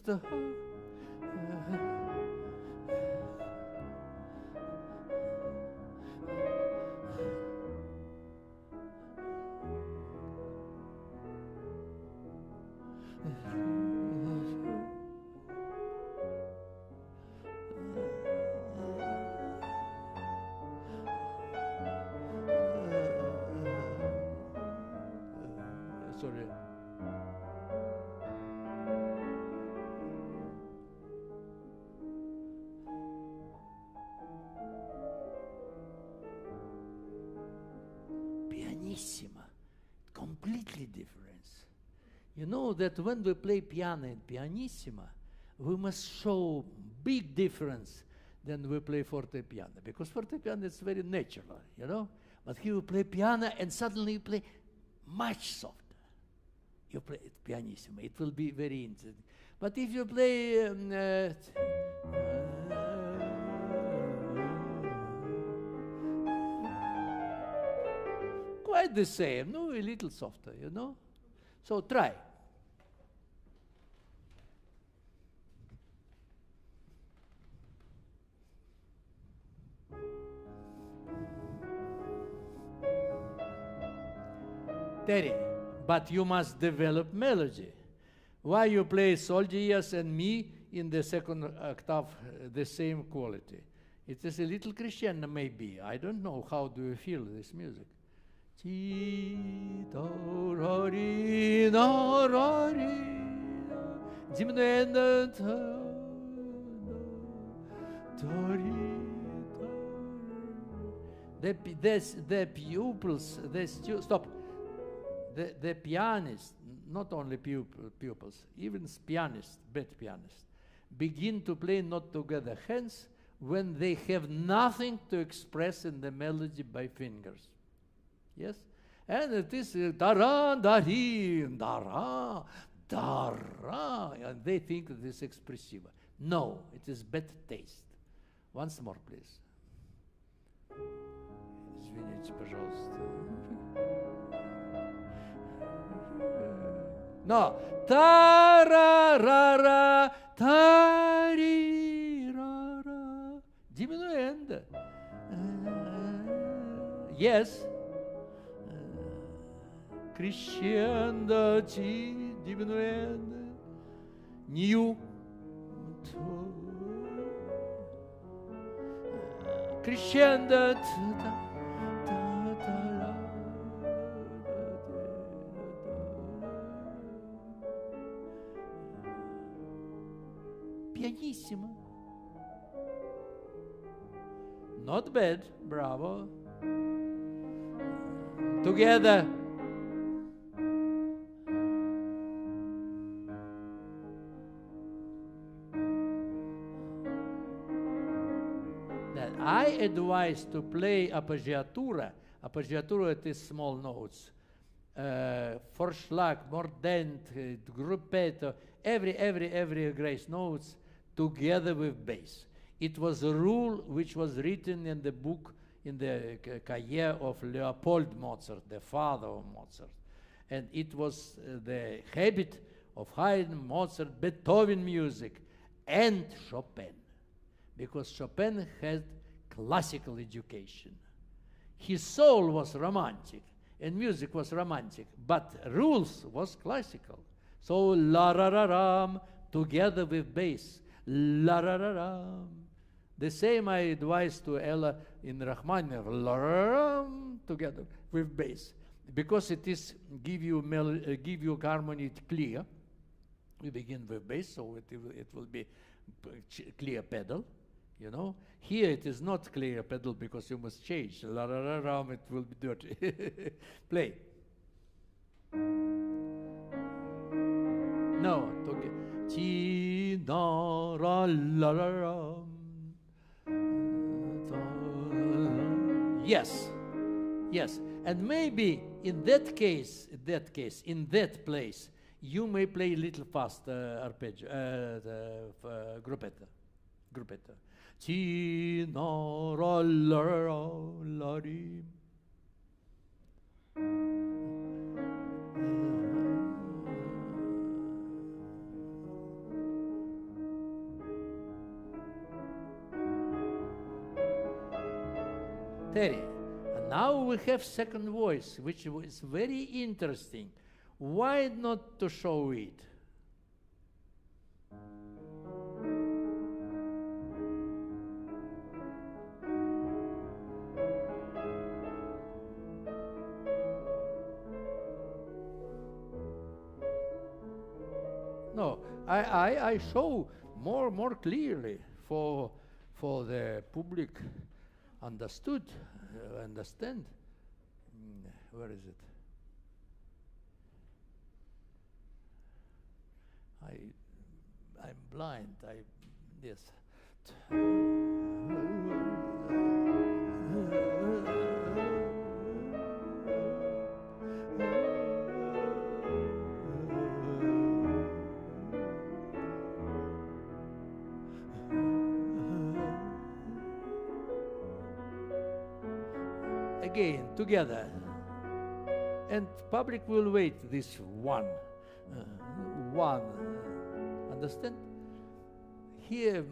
Speaker 2: that when we play piano and pianissima, we must show big difference than we play forte piano because forte piano is very natural, you know. But here you play piano and suddenly you play much softer. You play it pianissimo. It will be very interesting. But if you play um, uh, quite the same, no, a little softer, you know. So try. But you must develop melody. Why you play Soldiers and me in the second octave uh, the same quality? It is a little crescendo maybe. I don't know how do you feel this music. The, the, the pupils, the stu- stop the, the pianist, not only pupil, pupils, even pianists, bad pianists, begin to play not together hands when they have nothing to express in the melody by fingers. Yes? And it is uh, da-ra, da-ri, da-ra, da-ra, and they think that it's expressive. No, it is bad taste. Once more, please. Извините, пожалуйста. No. Ta-ra-ra-ra, ta-ri-ra-ra. Diminuendo. Uh, yes. Uh, crescendo, ti, diminuendo. New. Uh, Pianissimo. Not bad, bravo. Together. That I advise to play appoggiatura. Appoggiatura it is small notes. Uh, Vorschlag, mordent, uh, gruppetto, every, every, every grace notes together with bass. It was a rule which was written in the book, in the cahier of Leopold Mozart, the father of Mozart. And it was uh, the habit of Haydn, Mozart, Beethoven music, and Chopin, because Chopin had classical education. His soul was romantic, and music was romantic, but rules was classical. So la ra ra ram together with bass, la ra ra ram. The same I advise to Ella in Rachmaninoff, la ra ram together with bass, because it is give you mel- uh, give you harmony clear. We begin with bass, so it, will- it will be clear pedal, you know. Here it is not clear pedal because you must change. La ra ra ram, it will be dirty. *laughs* Play. No, toge. Yes, yes, and maybe in that case, in that case, in that place, you may play a little fast uh, arpeggio, uh, the uh, gruppetta, gruppetta. And now we have second voice, which is very interesting. Why not to show it? No, I, I, I show more more clearly for for the public understood uh, understand. Mm, where is it? I I'm blind. I yes. Together. And public will wait this one. uh, one. uh, understand? Here,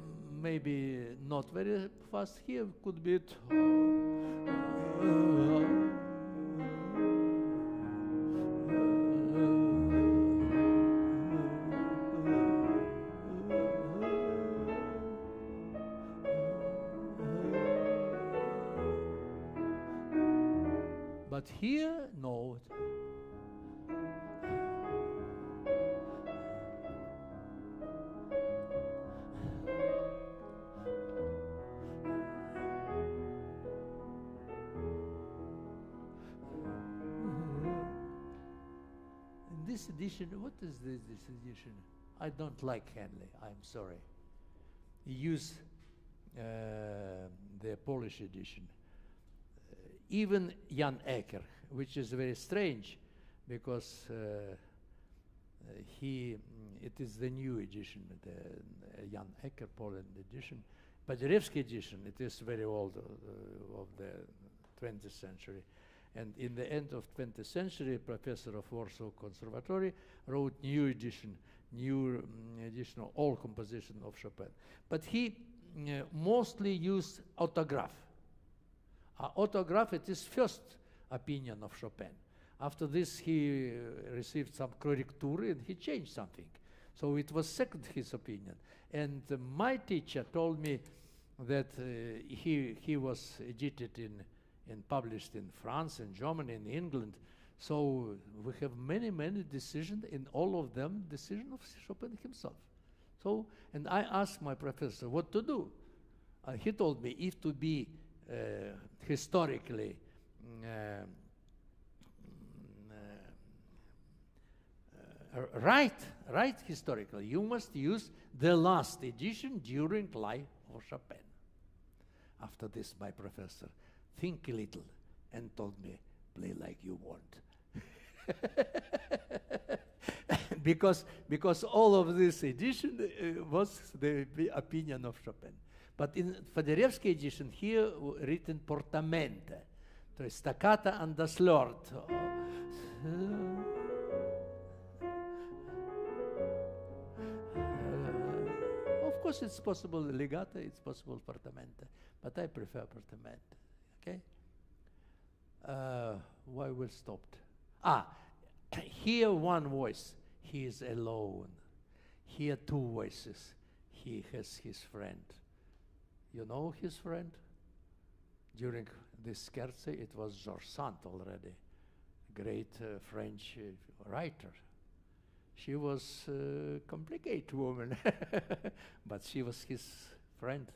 Speaker 2: maybe not very fast. Here could be it. But Edition, what is this, edition? I don't like Henle, I'm sorry. He used uh, the Polish edition. Uh, even Jan Ekier, which is very strange because uh, uh, he, mm, it is the new edition, the uh, Jan Ekier Poland edition. But the Paderewski edition, it is very old, uh, of the 20th century. And in the end of 20th century, professor of Warsaw Conservatory wrote new edition, new mm, edition of all composition of Chopin. But he mm, uh, mostly used autograph. Uh, autograph, it is first opinion of Chopin. After this, he uh, received some correcture and he changed something. So it was second his opinion. And uh, my teacher told me that uh, he, he was edited in, and published in France, in Germany, in England. So we have many, many decisions, in all of them, decision of Chopin himself. So, and I asked my professor what to do. Uh, he told me if to be uh, historically mm, uh, mm, uh, uh, right, right historically, you must use the last edition during life of Chopin. After this, my professor think a little and told me, play like you want. *laughs* because, because all of this edition uh, was the, opinion of Chopin. But in Paderewski edition, here w- written portamente, to jest staccata and the slurred. course, it's possible legato, it's possible portamento, but I prefer portamento. Okay? Uh, why we stopped? Ah, *clears throat* here one voice, he is alone. Here two voices, he has his friend. You know his friend? During this scherzo, it was George Sand already, great uh, French uh, writer. She was a complicated woman, *laughs* but she was his friend,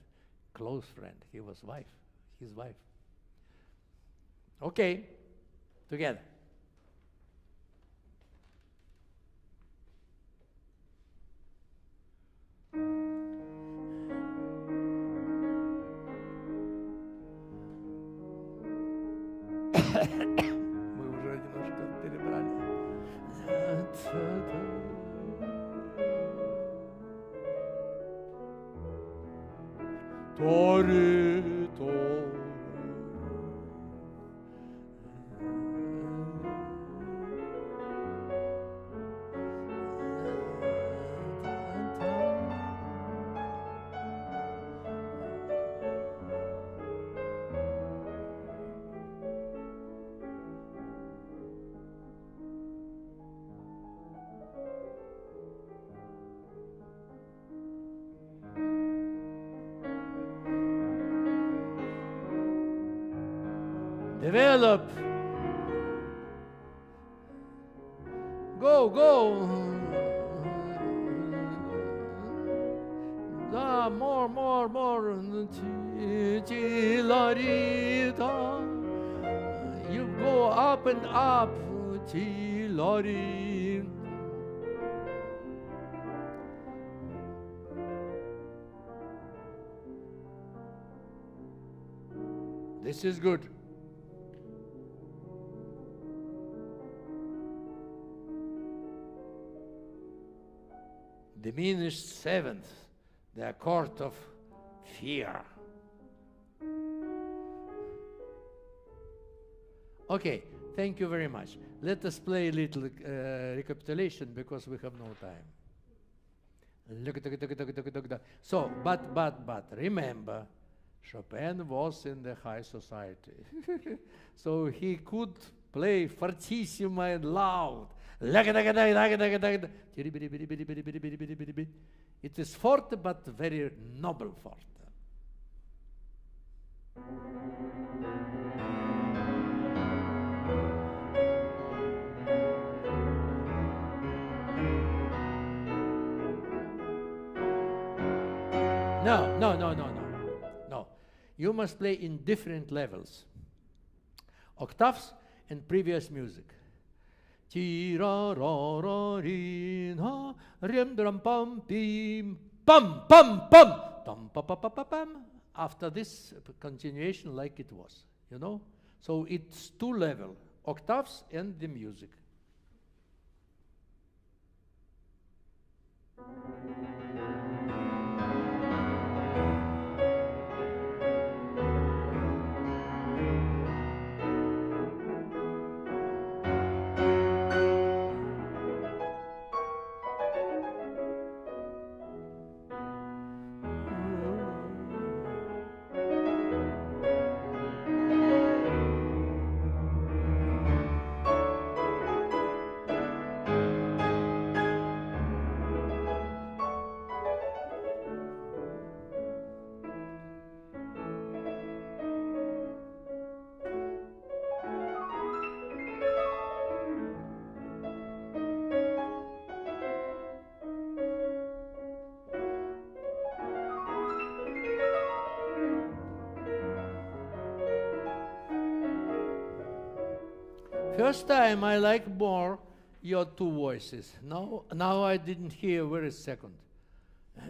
Speaker 2: close friend. He was wife, his wife. Okay, together. This is good. diminished seventh, the accord of fear. Okay, thank you very much. Let us play a little uh, recapitulation because we have no time. So, but, but, but, remember, Chopin was in the high society. *laughs* so he could play fortissimo and loud. It is forte, but very noble forte. No, no, no, no, no, no. You must play in different levels. Octaves and previous music. Ra ra pum pum dum pa pa pa pa pum. After this continuation, like it was, you know. So it's two level octaves and the music. First time I like more your two voices. Now, now I didn't hear very second. *coughs*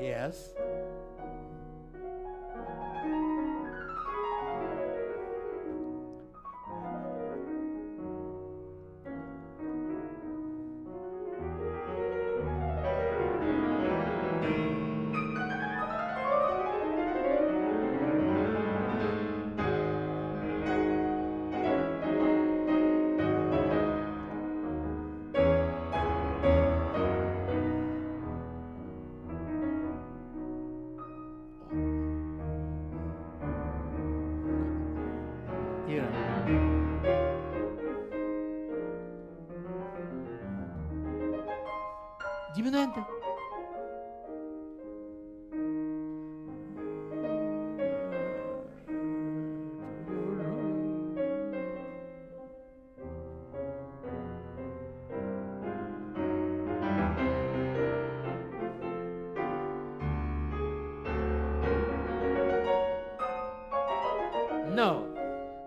Speaker 2: yes.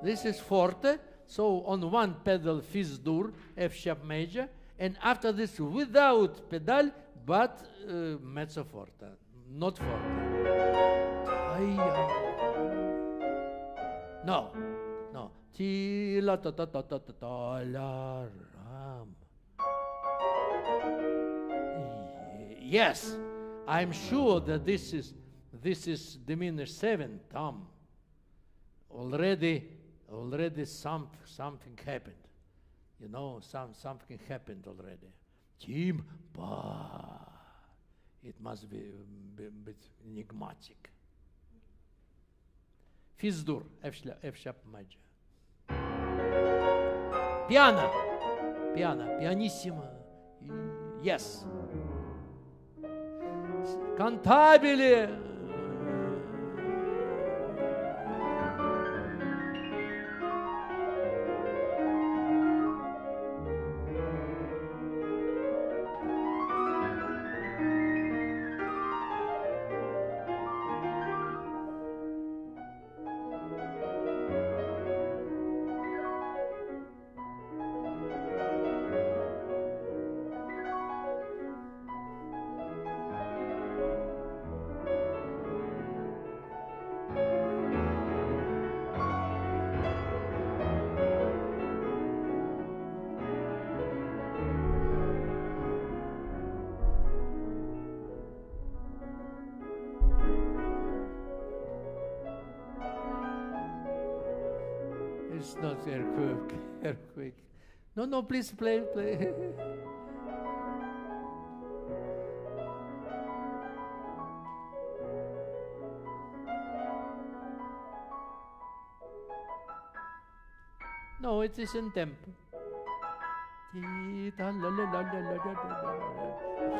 Speaker 2: This is forte. So on one pedal, Fis dur, F sharp major, and after this, without pedal, but uh, mezzo forte, not forte. No, no. Ti la ta ta ta ta ta ta la ram. Yes, I'm sure that this is this is diminished seven tom. Already, already some something happened. You know, some something happened already. Tim, bah, it must be a bit enigmatic. Fifth dur, F, shla- F sharp major. Piano, piano, pianissimo. Yes. Cantabile. No, no, please play, play. no, it is in tempo.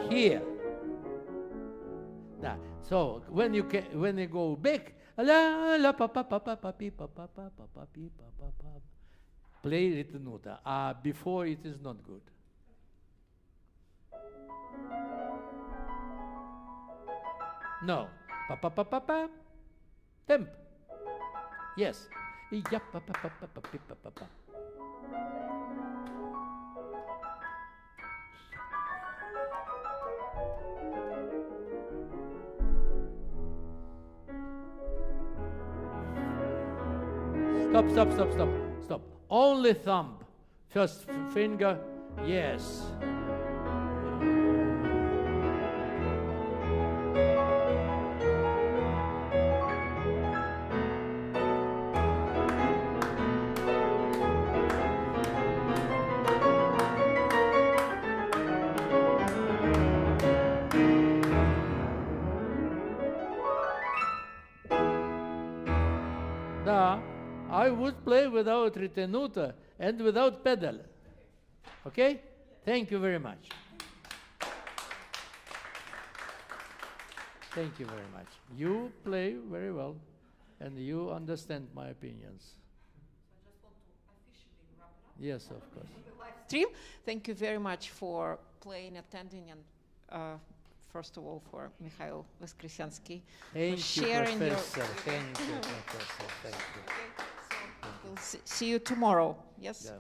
Speaker 2: Here. Now, so when you ca- when you go back, la la pa pa pa pa pa pa pa pa pa pa pa pa pa. little ritenuta. Ah, before it is not good. No. Pa pa pa pa pa. Temp. Yes. Ya pa pa pa pa pa pa pa pa. Stop, stop, stop, stop. Only thumb. First finger. Yes. Ritenuta and without pedal. Okay? Thank you very much. Thank you very much. You play very well and you understand my opinions. Yes, of course.
Speaker 1: stream. Thank you very much for playing, attending, and uh, first of all for Mikhail Voskresenskii.
Speaker 2: Thank you,
Speaker 1: sharing your-
Speaker 2: Professor. Thank you, *laughs* Professor. Thank you.
Speaker 1: Okay, we'll see, you tomorrow. Yes.
Speaker 2: Yeah.